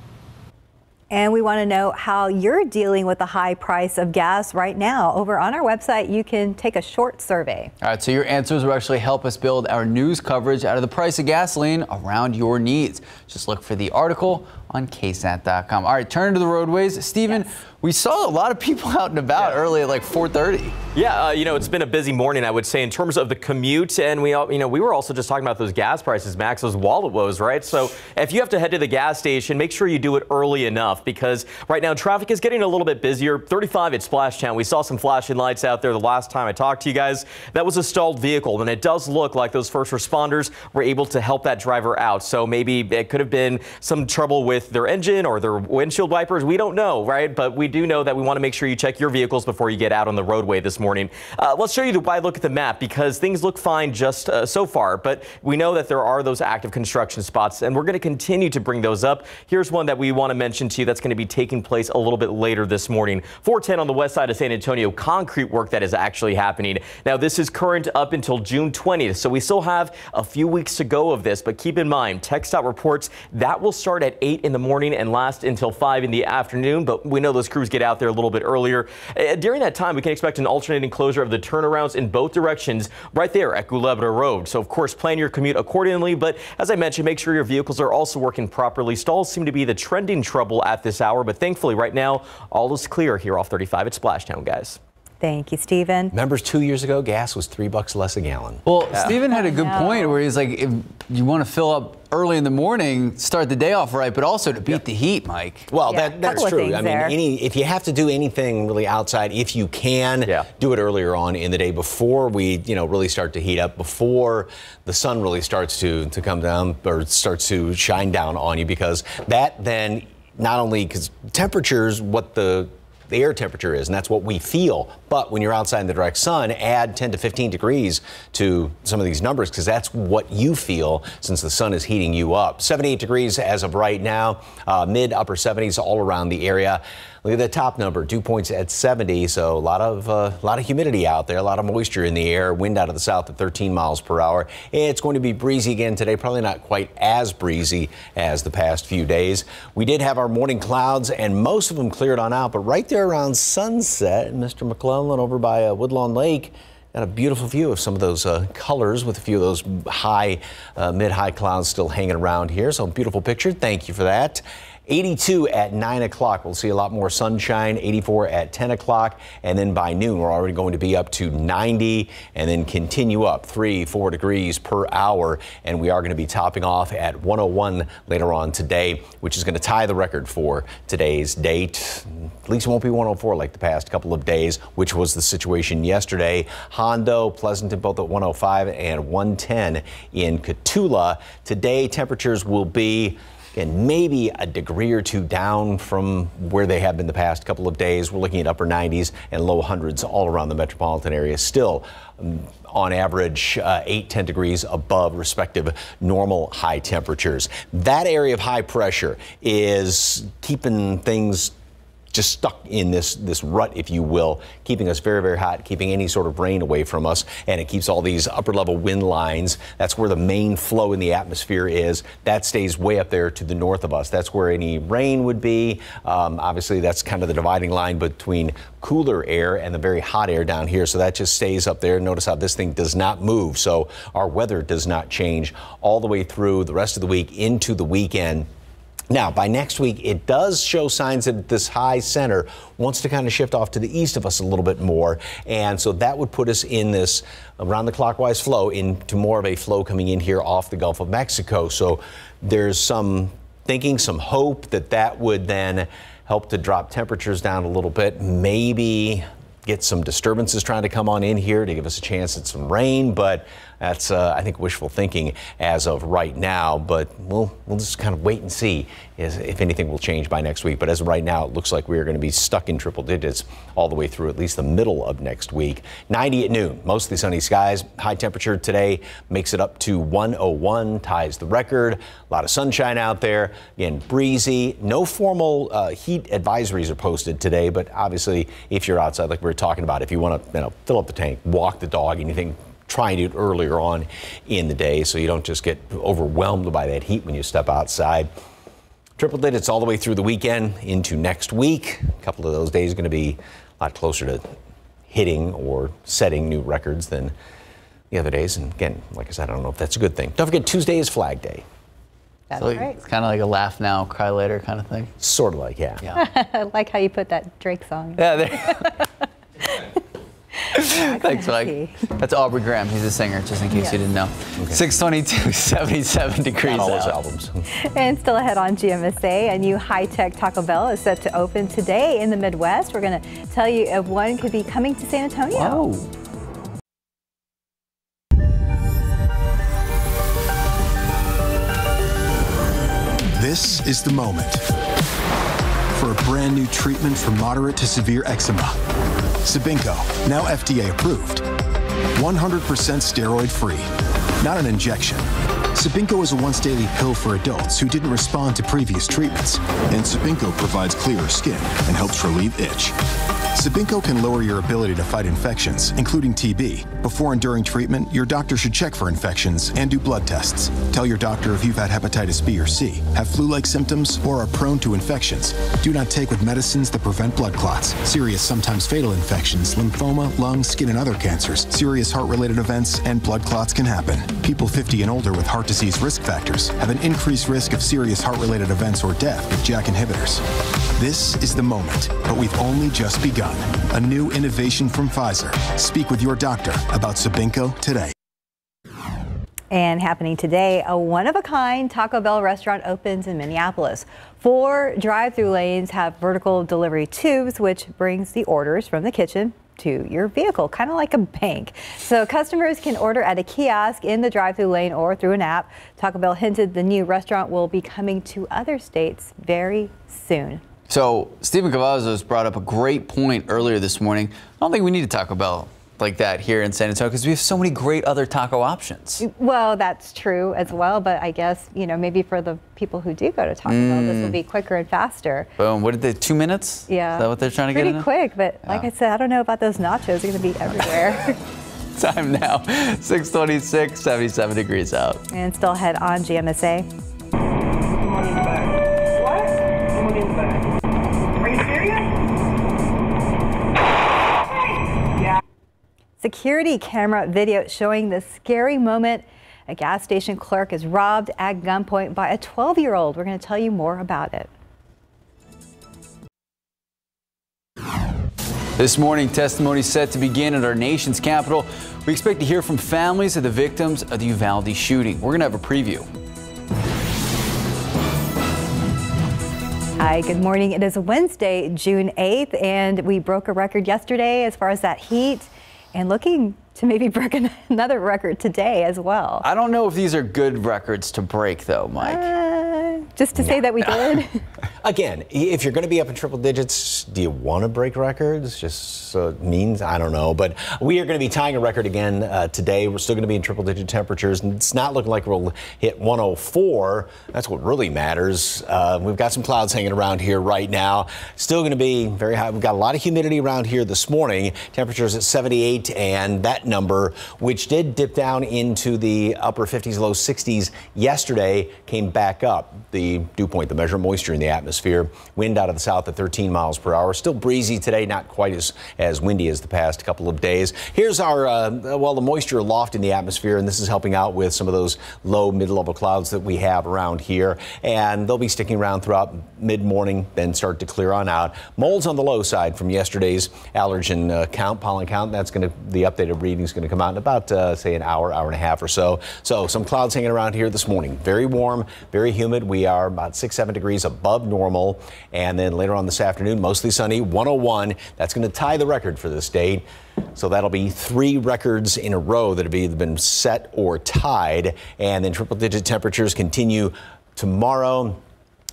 And we want to know how you're dealing with the high price of gas right now. Over on our website, you can take a short survey. All right, so your answers will actually help us build our news coverage out of the price of gasoline around your needs. Just look for the article on ksat.com. All right, turn to the roadways. Stephen, yes. we saw a lot of people out and about yeah. early at like 4:30. Yeah, uh, you know, it's been a busy morning, I would say, in terms of the commute, and we, all, you know, we were also just talking about those gas prices, Max, those wallet woes, right? So if you have to head to the gas station, make sure you do it early enough because right now traffic is getting a little bit busier. 35 at Splashtown, we saw some flashing lights out there the last time I talked to you guys. That was a stalled vehicle, and it does look like those first responders were able to help that driver out. So maybe it could have been some trouble with their engine or their windshield wipers. We don't know, right? But we do know that we want to make sure you check your vehicles before you get out on the roadway this morning. Uh, let's show you the wide look at the map because things look fine just uh, so far, but we know that there are those active construction spots and we're going to continue to bring those up. Here's one that we want to mention to you that's going to be taking place a little bit later this morning. 410 on the west side of San Antonio, concrete work that is actually happening. Now, this is current up until June 20th, so we still have a few weeks to go of this, but keep in mind, TxDOT reports that will start at 8 in the morning and last until 5 in the afternoon, but we know those crews get out there a little bit earlier. Uh, during that time, we can expect an alternating closure of the turnarounds in both directions right there at Culebra Road. So, of course, plan your commute accordingly, but as I mentioned, make sure your vehicles are also working properly. Stalls seem to be the trending trouble at this hour, but thankfully, right now, all is clear here off 35 at Splashtown, guys. Thank you, Stephen. Members, two years ago, gas was three bucks less a gallon. Well, yeah. Stephen had a good point where he's like, if you want to fill up early in the morning, start the day off right, but also to beat yeah. the heat, Mike. Well, yeah, that, that's true. I mean, any if you have to do anything really outside, if you can, yeah. do it earlier on in the day before we, you know, really start to heat up, before the sun really starts to to come down or starts to shine down on you, because that then not only because temperatures, what the the air temperature is, and that's what we feel. But when you're outside in the direct sun, add 10 to 15 degrees to some of these numbers because that's what you feel since the sun is heating you up. 78 degrees as of right now, uh, mid upper 70s all around the area. Look at the top number, dew points at 70, so a lot of uh, lot of humidity out there, a lot of moisture in the air. Wind out of the south at 13 miles per hour. It's going to be breezy again today, probably not quite as breezy as the past few days. We did have our morning clouds, and most of them cleared on out, but right there around sunset, Mr. McClellan over by Woodlawn Lake. Got a beautiful view of some of those uh, colors with a few of those high, uh, mid-high clouds still hanging around here. So beautiful picture. Thank you for that. 82 at 9 o'clock. We'll see a lot more sunshine. 84 at 10 o'clock. And then by noon, we're already going to be up to 90 and then continue up 3, 4 degrees per hour. And we are going to be topping off at 101 later on today, which is going to tie the record for today's date. At least it won't be 104 like the past couple of days, which was the situation yesterday. Hondo, Pleasanton both at 105 and 110 in Cotulla. Today, temperatures will be and maybe a degree or two down from where they have been the past couple of days. We're looking at upper 90s and low hundreds all around the metropolitan area. Still, um, on average, uh, 8, 10 degrees above respective normal high temperatures. That area of high pressure is keeping things just stuck in this this rut, if you will, keeping us very, very hot, keeping any sort of rain away from us, and it keeps all these upper level wind lines. That's where the main flow in the atmosphere is. That stays way up there to the north of us. That's where any rain would be. Um, obviously, that's kind of the dividing line between cooler air and the very hot air down here. So that just stays up there. Notice how this thing does not move. So our weather does not change all the way through the rest of the week into the weekend. Now, by next week, it does show signs that this high center wants to kind of shift off to the east of us a little bit more. And so that would put us in this around the clockwise flow into more of a flow coming in here off the Gulf of Mexico. So there's some thinking, some hope that that would then help to drop temperatures down a little bit. Maybe get some disturbances trying to come on in here to give us a chance at some rain, but that's, uh, I think, wishful thinking as of right now. But we'll, we'll just kind of wait and see if anything will change by next week. But as of right now, it looks like we are going to be stuck in triple digits all the way through at least the middle of next week. 90 at noon, mostly sunny skies. High temperature today makes it up to 101, ties the record. A lot of sunshine out there. Again, breezy. No formal uh, heat advisories are posted today, but obviously, if you're outside, like we were talking about, if you want to you know, fill up the tank, walk the dog, anything trying to do it earlier on in the day so you don't just get overwhelmed by that heat when you step outside. Triple digits all the way through the weekend into next week. A couple of those days are going to be a lot closer to hitting or setting new records than the other days. And again, like I said, I don't know if that's a good thing. Don't forget, Tuesday is Flag Day. That's so right. It's kind of like a laugh now, cry later kind of thing. Sort of like, yeah. Yeah. I like how you put that Drake song. Yeah, there. Thanks, Mike. That's Aubrey Graham. He's a singer, just in case Yes. you didn't know. 622, 77 degrees all those out. albums. And still ahead on GMSA, a new high-tech Taco Bell is set to open today in the Midwest. We're going to tell you if one could be coming to San Antonio. Oh. This is the moment for a brand new treatment for moderate to severe eczema. Cibinqo, now FDA approved. 100% steroid free, not an injection. Cibinqo is a once daily pill for adults who didn't respond to previous treatments. And Cibinqo provides clearer skin and helps relieve itch. Cibinqo can lower your ability to fight infections, including TB. Before and during treatment, your doctor should check for infections and do blood tests. Tell your doctor if you've had hepatitis B or C, have flu like symptoms, or are prone to infections. Do not take with medicines that prevent blood clots, serious, sometimes fatal infections, lymphoma, lung, skin, and other cancers. Serious heart related events and blood clots can happen. People 50 and older with heart disease risk factors have an increased risk of serious heart related events or death with JAK inhibitors. This is the moment, but we've only just begun. A new innovation from Pfizer. Speak with your doctor about Cibinqo today. And happening today, a one-of-a-kind Taco Bell restaurant opens in Minneapolis. Four drive-through lanes have vertical delivery tubes, which brings the orders from the kitchen to your vehicle, kind of like a bank. So customers can order at a kiosk in the drive-through lane or through an app. Taco Bell hinted the new restaurant will be coming to other states very soon. So Stephen Cavazos brought up a great point earlier this morning. I don't think we need a Taco Bell like that here in San Antonio because we have so many great other taco options. Well, that's true as well, but I guess, you know, maybe for the people who do go to Taco Bell, this will Mm. be quicker and faster. Boom. What did they, two minutes? Yeah. Is that what they're trying to Pretty get in? quick, but like I said, I don't know about those nachos. They're going to be everywhere. Time now, 626, 77 degrees out. and still head on GMSA. Security camera video showing the scary moment a gas station clerk is robbed at gunpoint by a 12 year old. We're going to tell you more about it. This morning, testimony set to begin at our nation's capital. We expect to hear from families of the victims of the Uvalde shooting. We're going to have a preview. Hi, good morning. It is Wednesday, June 8th, and we broke a record yesterday as far as that heat and looking to maybe break an- another record today as well. I don't know if these are good records to break, though, Mike. Uh, Just to say that we did. Again, if you're going to be up in triple digits, do you want to break records? Just so it means, I don't know. But we are going to be tying a record again uh, today. We're still going to be in triple digit temperatures. And it's not looking like we'll hit 104. That's what really matters. Uh, we've got some clouds hanging around here right now. Still going to be very high. We've got a lot of humidity around here this morning. Temperatures at 78 and that number, which did dip down into the upper 50s, low 60s yesterday, came back up. The dew point, the measure of moisture in the atmosphere, wind out of the south at 13 miles per hour. Still breezy today, not quite as, as windy as the past couple of days. Here's our, uh, well, the moisture loft in the atmosphere, and this is helping out with some of those low mid-level clouds that we have around here. And they'll be sticking around throughout mid-morning, then start to clear on out. Molds on the low side from yesterday's allergen uh, count, pollen count. That's going to, the updated reading is going to come out in about, uh, say, an hour, hour and a half or so. So some clouds hanging around here this morning. Very warm, very humid. We are about six, seven degrees above normal. And then later on this afternoon, mostly sunny, 101. That's going to tie the record for this date. So that'll be three records in a row that have either been set or tied. And then triple digit temperatures continue tomorrow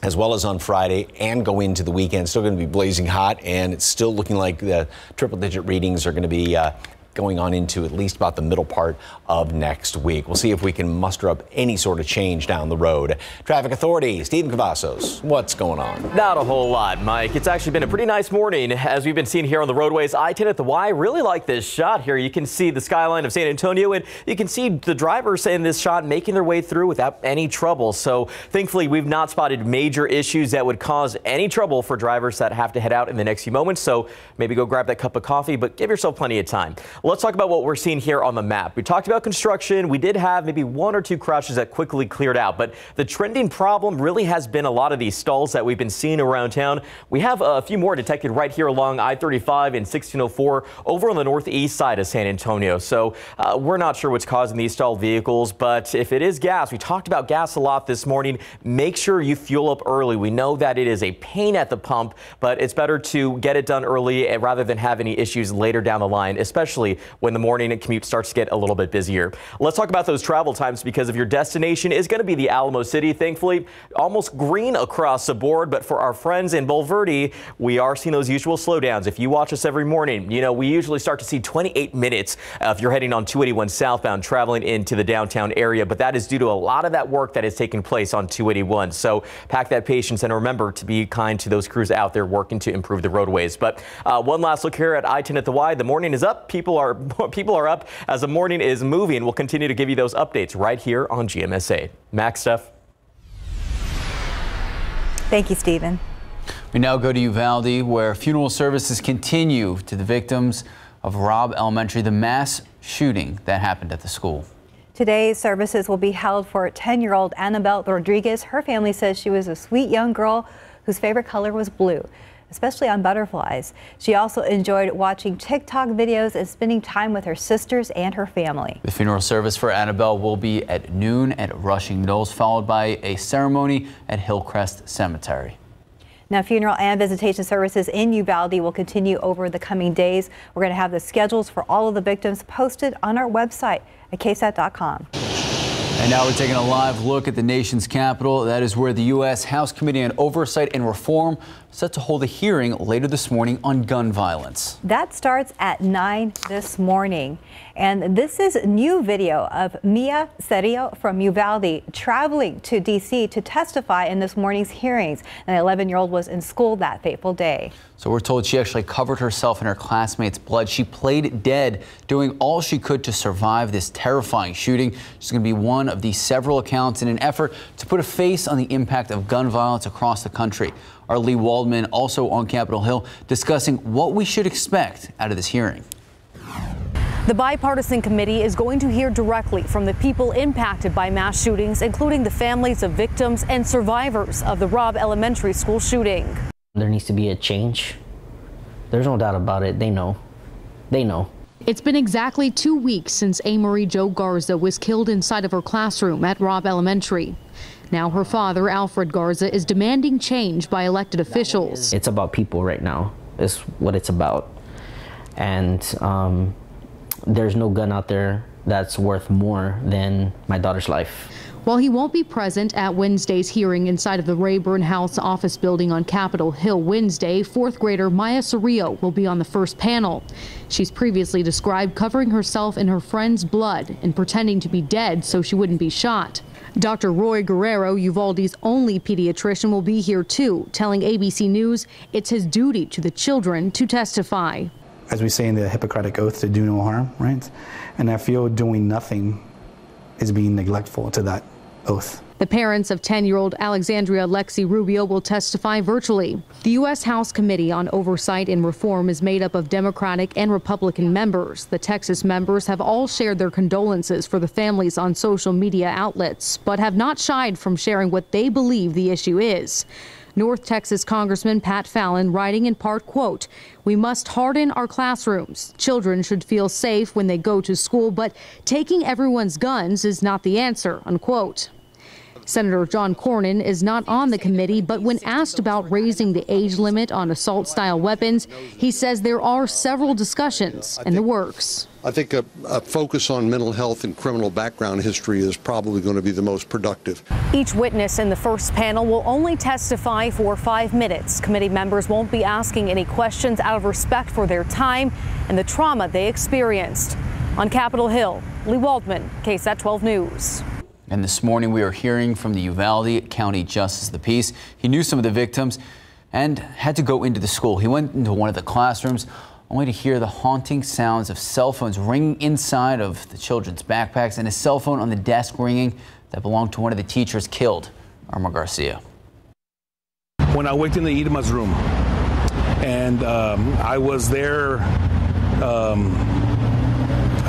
as well as on Friday and go into the weekend. Still going to be blazing hot, and it's still looking like the triple digit readings are going to be uh, going on into at least about the middle part of next week. We'll see if we can muster up any sort of change down the road. Traffic Authority, Stephen Cavazos, what's going on? Not a whole lot, Mike. It's actually been a pretty nice morning as we've been seeing here on the roadways. I-10 at the Y, really like this shot here. You can see the skyline of San Antonio and you can see the drivers in this shot making their way through without any trouble. So thankfully, we've not spotted major issues that would cause any trouble for drivers that have to head out in the next few moments. So maybe go grab that cup of coffee, but give yourself plenty of time. Let's talk about what we're seeing here on the map. We talked about construction. We did have maybe one or two crashes that quickly cleared out, but the trending problem really has been a lot of these stalls that we've been seeing around town. We have a few more detected right here along I-35 and 1604 over on the northeast side of San Antonio. So uh, we're not sure what's causing these stalled vehicles, but if it is gas, we talked about gas a lot this morning. Make sure you fuel up early. We know that it is a pain at the pump, but it's better to get it done early eh, rather than have any issues later down the line, especially when the morning commute starts to get a little bit busier. Let's talk about those travel times because if your destination is going to be the Alamo City, thankfully, almost green across the board. But for our friends in Bulverde, we are seeing those usual slowdowns. If you watch us every morning, you know, we usually start to see 28 minutes uh, if you're heading on 281 southbound traveling into the downtown area. But that is due to a lot of that work that is taking place on 281. So pack that patience and remember to be kind to those crews out there working to improve the roadways. But uh, one last look here at I-10 at the Y. The morning is up. People are people are up as the morning is moving. We'll continue to give you those updates right here on GMSA. Max stuff. Thank you, Stephen. We now go to Uvalde, where funeral services continue to the victims of Robb Elementary, the mass shooting that happened at the school. Today's services will be held for 10-year-old Annabelle Rodriguez. Her family says she was a sweet young girl whose favorite color was blue especially on butterflies. She also enjoyed watching TikTok videos and spending time with her sisters and her family. The funeral service for Annabelle will be at noon at Rushing Knolls, followed by a ceremony at Hillcrest Cemetery. Now, funeral and visitation services in Uvalde will continue over the coming days. We're going to have the schedules for all of the victims posted on our website at ksat.com. And now we're taking a live look at the nation's capital. That is where the U.S. House Committee on Oversight and Reform set to hold a hearing later this morning on gun violence. That starts at 9 this morning. And this is new video of Miah Cerrillo from Uvalde traveling to D.C. to testify in this morning's hearings. An 11 year old was in school that fateful day. So we're told she actually covered herself in her classmates' blood. She played dead, doing all she could to survive this terrifying shooting. She's going to be one of the several accounts in an effort to put a face on the impact of gun violence across the country. Our Lee Waldman also on Capitol Hill discussing what we should expect out of this hearing. The bipartisan committee is going to hear directly from the people impacted by mass shootings, including the families of victims and survivors of the Robb Elementary School shooting. There needs to be a change. There's no doubt about it. They know. They know. It's been exactly two weeks since Amerie Jo Garza was killed inside of her classroom at Robb Elementary. Now her father, Alfred Garza, is demanding change by elected officials. It's about people right now. It's what it's about. And um, there's no gun out there that's worth more than my daughter's life. While he won't be present at Wednesday's hearing inside of the Rayburn House office building on Capitol Hill Wednesday, fourth grader Miah Cerrillo will be on the first panel. She's previously described covering herself in her friend's blood and pretending to be dead so she wouldn't be shot. Dr. Roy Guerrero, Uvalde's only pediatrician, will be here too, telling ABC News it's his duty to the children to testify. As we say in the Hippocratic Oath, to do no harm, right? And I feel doing nothing is being neglectful to that oath. The parents of 10 year old Alexandria Lexi Rubio will testify virtually. The U.S. House Committee on Oversight and Reform is made up of Democratic and Republican members. The Texas members have all shared their condolences for the families on social media outlets, but have not shied from sharing what they believe the issue is. North Texas Congressman Pat Fallon writing in part, quote, We must harden our classrooms. Children should feel safe when they go to school, but taking everyone's guns is not the answer, unquote. Senator John Cornyn is not on the committee, but when asked about raising the age limit on assault style weapons, he says there are several discussions in the works. I think a, a, focus on mental health and criminal background history is probably going to be the most productive. Each witness in the first panel will only testify for five minutes. Committee members won't be asking any questions out of respect for their time and the trauma they experienced. On Capitol Hill, Lee Waldman, KSAT 12 News. And this morning we are hearing from the Uvalde County Justice of the Peace. He knew some of the victims and had to go into the school. He went into one of the classrooms only to hear the haunting sounds of cell phones ringing inside of the children's backpacks and a cell phone on the desk ringing that belonged to one of the teachers killed, Irma Garcia. When I walked in the Irma's room, and um, I was there um,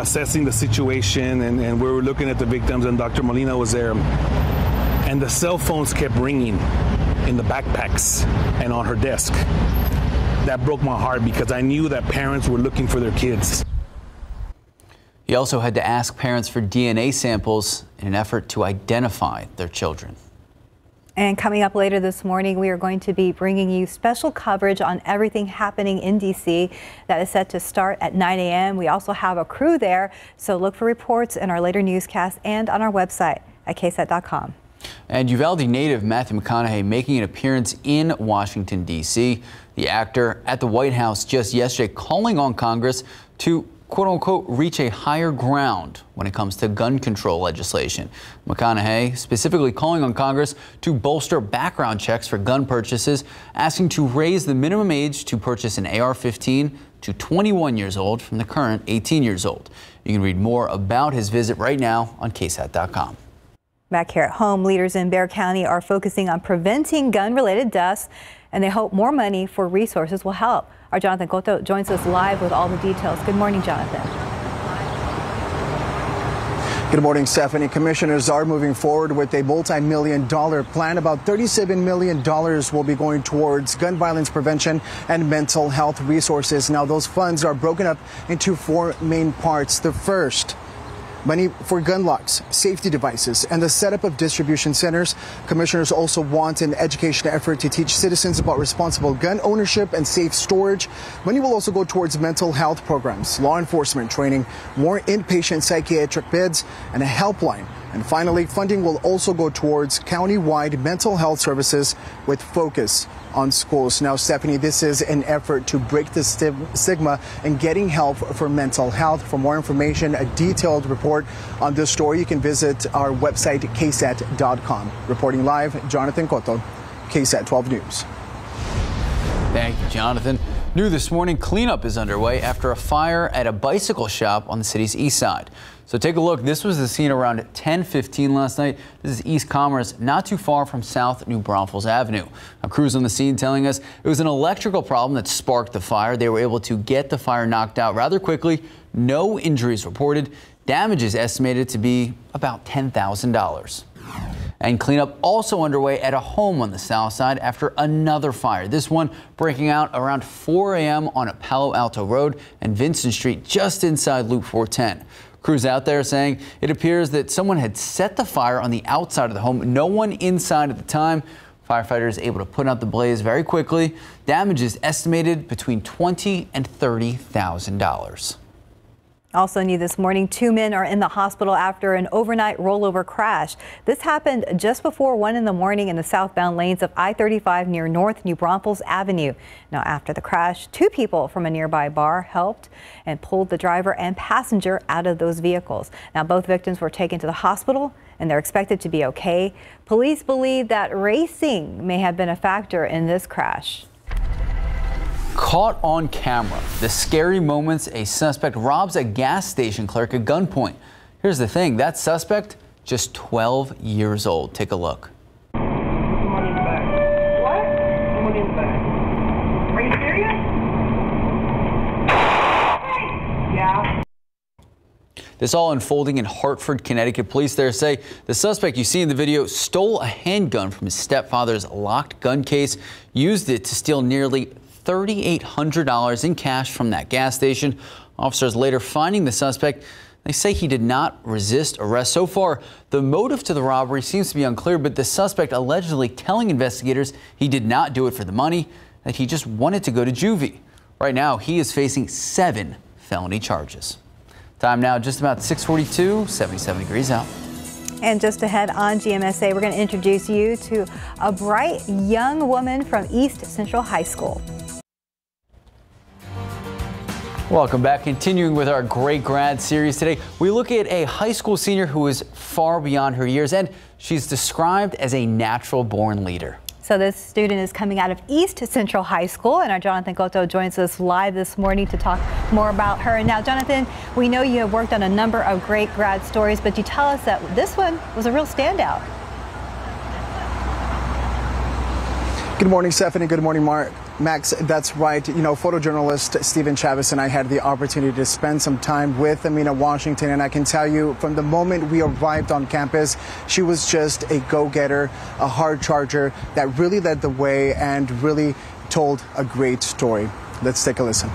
assessing the situation, and, and we were looking at the victims, and Dr. Molina was there, and the cell phones kept ringing in the backpacks and on her desk that broke my heart because I knew that parents were looking for their kids. He also had to ask parents for DNA samples in an effort to identify their children. And coming up later this morning, we are going to be bringing you special coverage on everything happening in D.C. that is set to start at 9 a.m. We also have a crew there, so look for reports in our later newscast and on our website at ksat.com. And Uvalde native Matthew McConaughey making an appearance in Washington, D.C. The actor at the White House just yesterday calling on Congress to quote unquote reach a higher ground when it comes to gun control legislation. McConaughey specifically calling on Congress to bolster background checks for gun purchases, asking to raise the minimum age to purchase an AR 15 to 21 years old from the current 18 years old. You can read more about his visit right now on KSAT.com. Back here at home, leaders in Bexar County are focusing on preventing gun related deaths, and they hope more money for resources will help. Our Jonathan Cotto joins us live with all the details. Good morning, Jonathan. Good morning, Stephanie. Commissioners are moving forward with a multi-million dollar plan. About $37 million will be going towards gun violence prevention and mental health resources. Now, those funds are broken up into four main parts. The first money for gun locks, safety devices, and the setup of distribution centers. Commissioners also want an education effort to teach citizens about responsible gun ownership and safe storage. Money will also go towards mental health programs, law enforcement training, more inpatient psychiatric beds, and a helpline. And finally, funding will also go towards county-wide mental health services with focus on schools. Now, Stephanie, this is an effort to break the stigma and getting help for mental health. For more information, a detailed report on this story, you can visit our website, ksat.com. Reporting live, Jonathan Cotto, KSAT 12 News. Thank you, Jonathan. New this morning, cleanup is underway after a fire at a bicycle shop on the city's east side. So take a look. This was the scene around 10:15 last night. This is East Commerce, not too far from South New Braunfels Avenue. A crews on the scene telling us it was an electrical problem that sparked the fire. They were able to get the fire knocked out rather quickly. No injuries reported. Damages estimated to be about $10,000. And cleanup also underway at a home on the south side after another fire. This one breaking out around 4 a.m. on a Palo Alto Road and Vincent Street just inside Loop 410. Crews out there saying it appears that someone had set the fire on the outside of the home. No one inside at the time. Firefighters able to put out the blaze very quickly. Damages estimated between twenty and thirty thousand dollars. Also new this morning, two men are in the hospital after an overnight rollover crash. This happened just before 1 in the morning in the southbound lanes of I-35 near North New Braunfels Avenue. Now after the crash, two people from a nearby bar helped and pulled the driver and passenger out of those vehicles. Now both victims were taken to the hospital and they're expected to be okay. Police believe that racing may have been a factor in this crash. Caught on camera, the scary moments a suspect robs a gas station clerk at gunpoint. Here's the thing that suspect, just 12 years old. Take a look. This all unfolding in Hartford, Connecticut. Police there say the suspect you see in the video stole a handgun from his stepfather's locked gun case, used it to steal nearly $3,800 in cash from that gas station. Officers later finding the suspect. They say he did not resist arrest. So far, the motive to the robbery seems to be unclear, but the suspect allegedly telling investigators he did not do it for the money, that he just wanted to go to juvie. Right now, he is facing seven felony charges. Time now just about 642, 77 degrees out. And just ahead on GMSA, we're going to introduce you to a bright young woman from East Central High School. Welcome back. Continuing with our Great Grad series today, we look at a high school senior who is far beyond her years and she's described as a natural born leader. So this student is coming out of East Central High School, and our Jonathan Cotto joins us live this morning to talk more about her. And now, Jonathan, we know you have worked on a number of great grad stories, but you tell us that this one was a real standout. Good morning, Stephanie. Good morning, Mark. Max, that's right. You know, photojournalist Stephen Chavez and I had the opportunity to spend some time with Amina Washington, and I can tell you from the moment we arrived on campus, she was just a go getter, a hard charger that really led the way and really told a great story. Let's take a listen.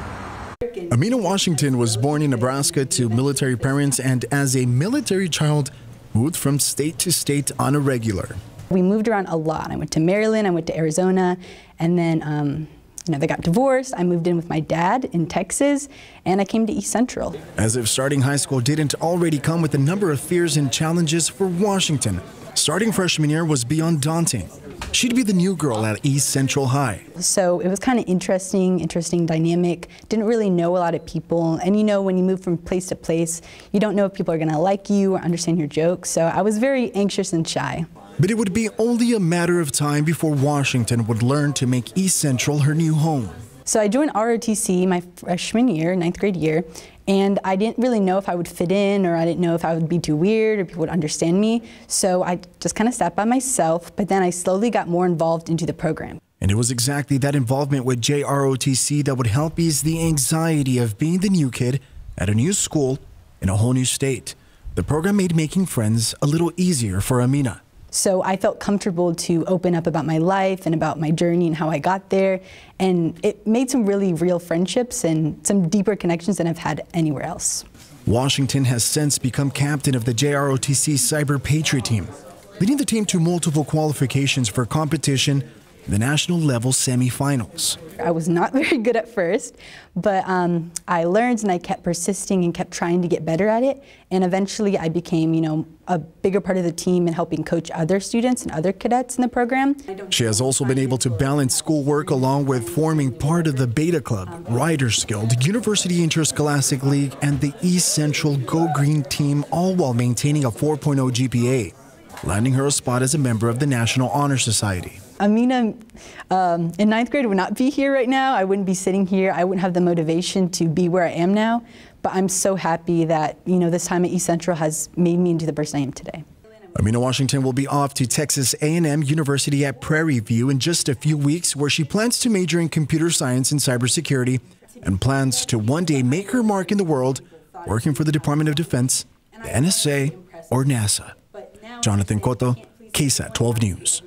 Amina Washington was born in Nebraska to military parents and as a military child moved from state to state on a regular. We moved around a lot. I went to Maryland, I went to Arizona, and then um, you know, they got divorced. I moved in with my dad in Texas, and I came to East Central. As if starting high school didn't already come with a number of fears and challenges for Washington, starting freshman year was beyond daunting. She'd be the new girl at East Central High. So it was kind of interesting, interesting dynamic. Didn't really know a lot of people. And you know, when you move from place to place, you don't know if people are going to like you or understand your jokes. So I was very anxious and shy. But it would be only a matter of time before Washington would learn to make East Central her new home. So I joined ROTC my freshman year, ninth grade year, and I didn't really know if I would fit in or I didn't know if I would be too weird or people would understand me. So I just kind of sat by myself, but then I slowly got more involved into the program. And it was exactly that involvement with JROTC that would help ease the anxiety of being the new kid at a new school in a whole new state. The program made making friends a little easier for Amina. So I felt comfortable to open up about my life and about my journey and how I got there. And it made some really real friendships and some deeper connections than I've had anywhere else. Washington has since become captain of the JROTC Cyber Patriot team, leading the team to multiple qualifications for competition the national level semifinals. I was not very good at first, but um, I learned and I kept persisting and kept trying to get better at it. And eventually I became, you know, a bigger part of the team and helping coach other students and other cadets in the program. She has also been able to balance schoolwork along with forming part of the Beta Club, Writers Guild, University Interscholastic League, and the East Central Go Green team, all while maintaining a 4.0 GPA, landing her a spot as a member of the National Honor Society. Amina um, in ninth grade would not be here right now. I wouldn't be sitting here. I wouldn't have the motivation to be where I am now. But I'm so happy that, you know, this time at East Central has made me into the person I am today. Amina Washington will be off to Texas A&M University at Prairie View in just a few weeks where she plans to major in computer science and cybersecurity and plans to one day make her mark in the world working for the Department of Defense, the NSA, or NASA. Jonathan Cotto, KSAT 12 News.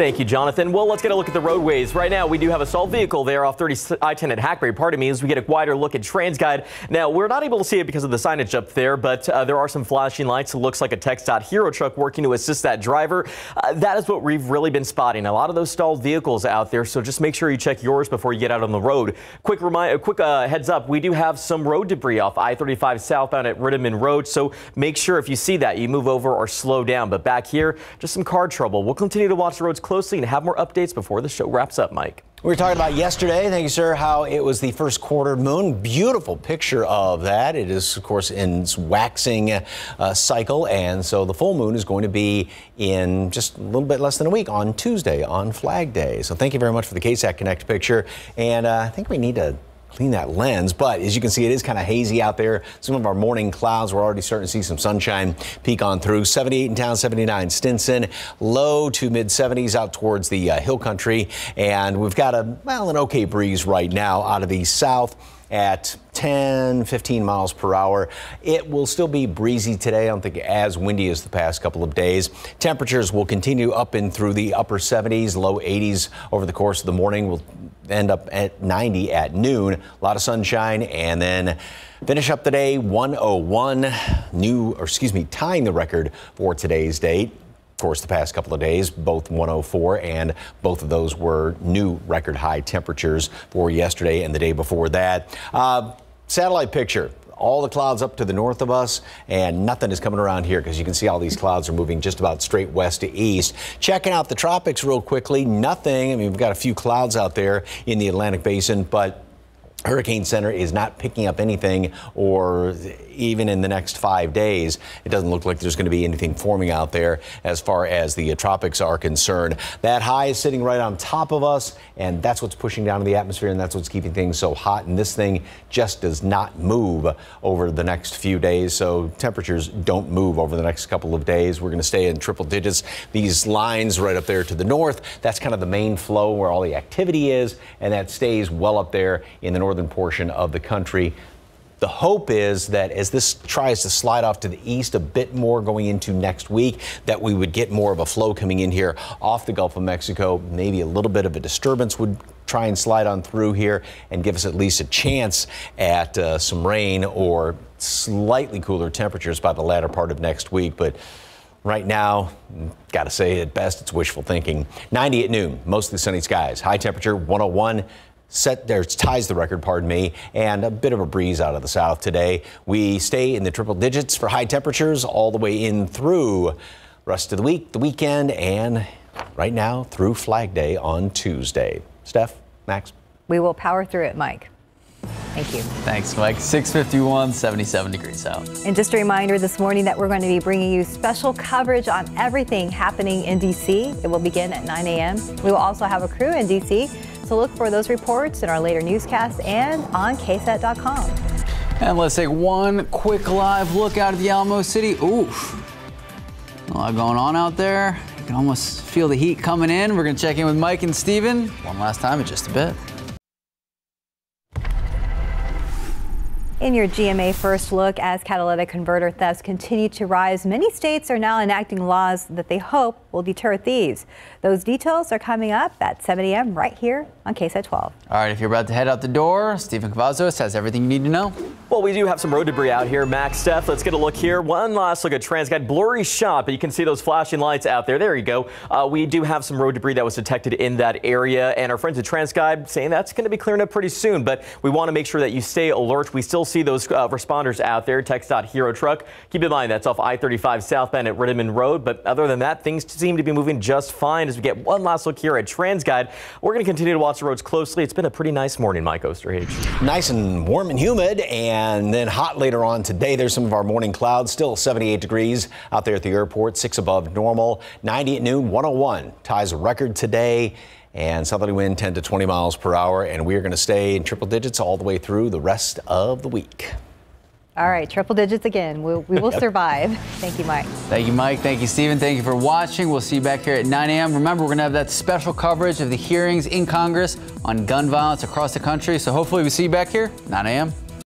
Thank you, Jonathan. Well, let's get a look at the roadways. Right now, we do have a stalled vehicle there off 30 I-10 at Hackberry. Pardon me, as we get a wider look at TransGuide. Now, we're not able to see it because of the signage up there, but uh, there are some flashing lights. It looks like a TxDOT Hero truck working to assist that driver. Uh, that is what we've really been spotting. A lot of those stalled vehicles out there, so just make sure you check yours before you get out on the road. Quick remind, a quick uh, heads up, we do have some road debris off I-35 southbound at Rittiman Road, so make sure if you see that, you move over or slow down. But back here, just some car trouble. We'll continue to watch the roads closely and have more updates before the show wraps up, Mike. We were talking about yesterday, thank you, sir, how it was the first quarter moon. Beautiful picture of that. It is, of course, in its waxing uh, cycle, and so the full moon is going to be in just a little bit less than a week on Tuesday, on Flag Day. So thank you very much for the KSAT Connect picture, and uh, I think we need to clean that lens. But as you can see, it is kind of hazy out there. Some of our morning clouds, we're already starting to see some sunshine peek on through. 78 in town, 79 Stinson, low to mid 70s out towards the uh, hill country. And we've got a, well, an okay breeze right now out of the south at 10, 15 miles per hour. It will still be breezy today. I don't think as windy as the past couple of days. Temperatures will continue up and through the upper 70s, low 80s over the course of the morning. We'll end up at 90 at noon. A lot of sunshine and then finish up the day 101 new or excuse me tying the record for today's date of course, the past couple of days, both 104 and both of those were new record high temperatures for yesterday and the day before that. Uh, satellite picture all the clouds up to the north of us, and nothing is coming around here because you can see all these clouds are moving just about straight west to east. Checking out the tropics real quickly, nothing. I mean, we've got a few clouds out there in the Atlantic Basin, but Hurricane Center is not picking up anything, or even in the next five days, it doesn't look like there's going to be anything forming out there as far as the tropics are concerned. That high is sitting right on top of us, and that's what's pushing down to the atmosphere, and that's what's keeping things so hot. And this thing just does not move over the next few days, so temperatures don't move over the next couple of days. We're going to stay in triple digits. These lines right up there to the north, that's kind of the main flow where all the activity is, and that stays well up there in the north northern portion of the country. The hope is that as this tries to slide off to the east a bit more going into next week, that we would get more of a flow coming in here off the Gulf of Mexico. Maybe a little bit of a disturbance would try and slide on through here and give us at least a chance at uh, some rain or slightly cooler temperatures by the latter part of next week. But right now, got to say at best, it's wishful thinking. 90 at noon, mostly sunny skies. High temperature 101 set there ties the record, pardon me, and a bit of a breeze out of the south today. We stay in the triple digits for high temperatures all the way in through rest of the week, the weekend, and right now through Flag Day on Tuesday. Steph, Max. We will power through it, Mike. Thank you. Thanks, Mike. 651, 77 degrees out. And just a reminder this morning that we're going to be bringing you special coverage on everything happening in D.C. It will begin at 9 a.m. We will also have a crew in D.C to look for those reports in our later newscasts and on ksat.com. And let's take one quick live look out at the Alamo City. Oof. A lot going on out there. You can almost feel the heat coming in. We're going to check in with Mike and Steven one last time in just a bit. In your GMA first look, as catalytic converter thefts continue to rise, many states are now enacting laws that they hope will deter thieves. Those details are coming up at 7 a.m. right here on KSAT 12. All right, if you're about to head out the door, Stephen Cavazos has everything you need to know. Well, we do have some road debris out here. Max, Steph, let's get a look here. One last look at TransGuide. Blurry shot, but you can see those flashing lights out there. There you go. Uh, we do have some road debris that was detected in that area, and our friends at TransGuide saying that's going to be clearing up pretty soon, but we want to make sure that you stay alert. We still see those uh, responders out there. TxDOT Hero truck. Keep in mind, that's off I-35 southbound at Rittiman Road, but other than that, things seem to be moving just fine as we get one last look here at TransGuide. We're going to continue to watch the roads closely. It's been a pretty nice morning, Mike Osterhage. Nice and warm and humid, and then hot later on today. There's some of our morning clouds, still 78 degrees out there at the airport, six above normal. 90 at noon, 101 ties a record today and southerly wind 10 to 20 miles per hour. And we are going to stay in triple digits all the way through the rest of the week. All right, triple digits again. We'll, we will survive. Thank you, Mike. Thank you, Mike. Thank you, Stephen. Thank you for watching. We'll see you back here at 9 a.m. Remember, we're going to have that special coverage of the hearings in Congress on gun violence across the country. So hopefully we see you back here 9 a.m.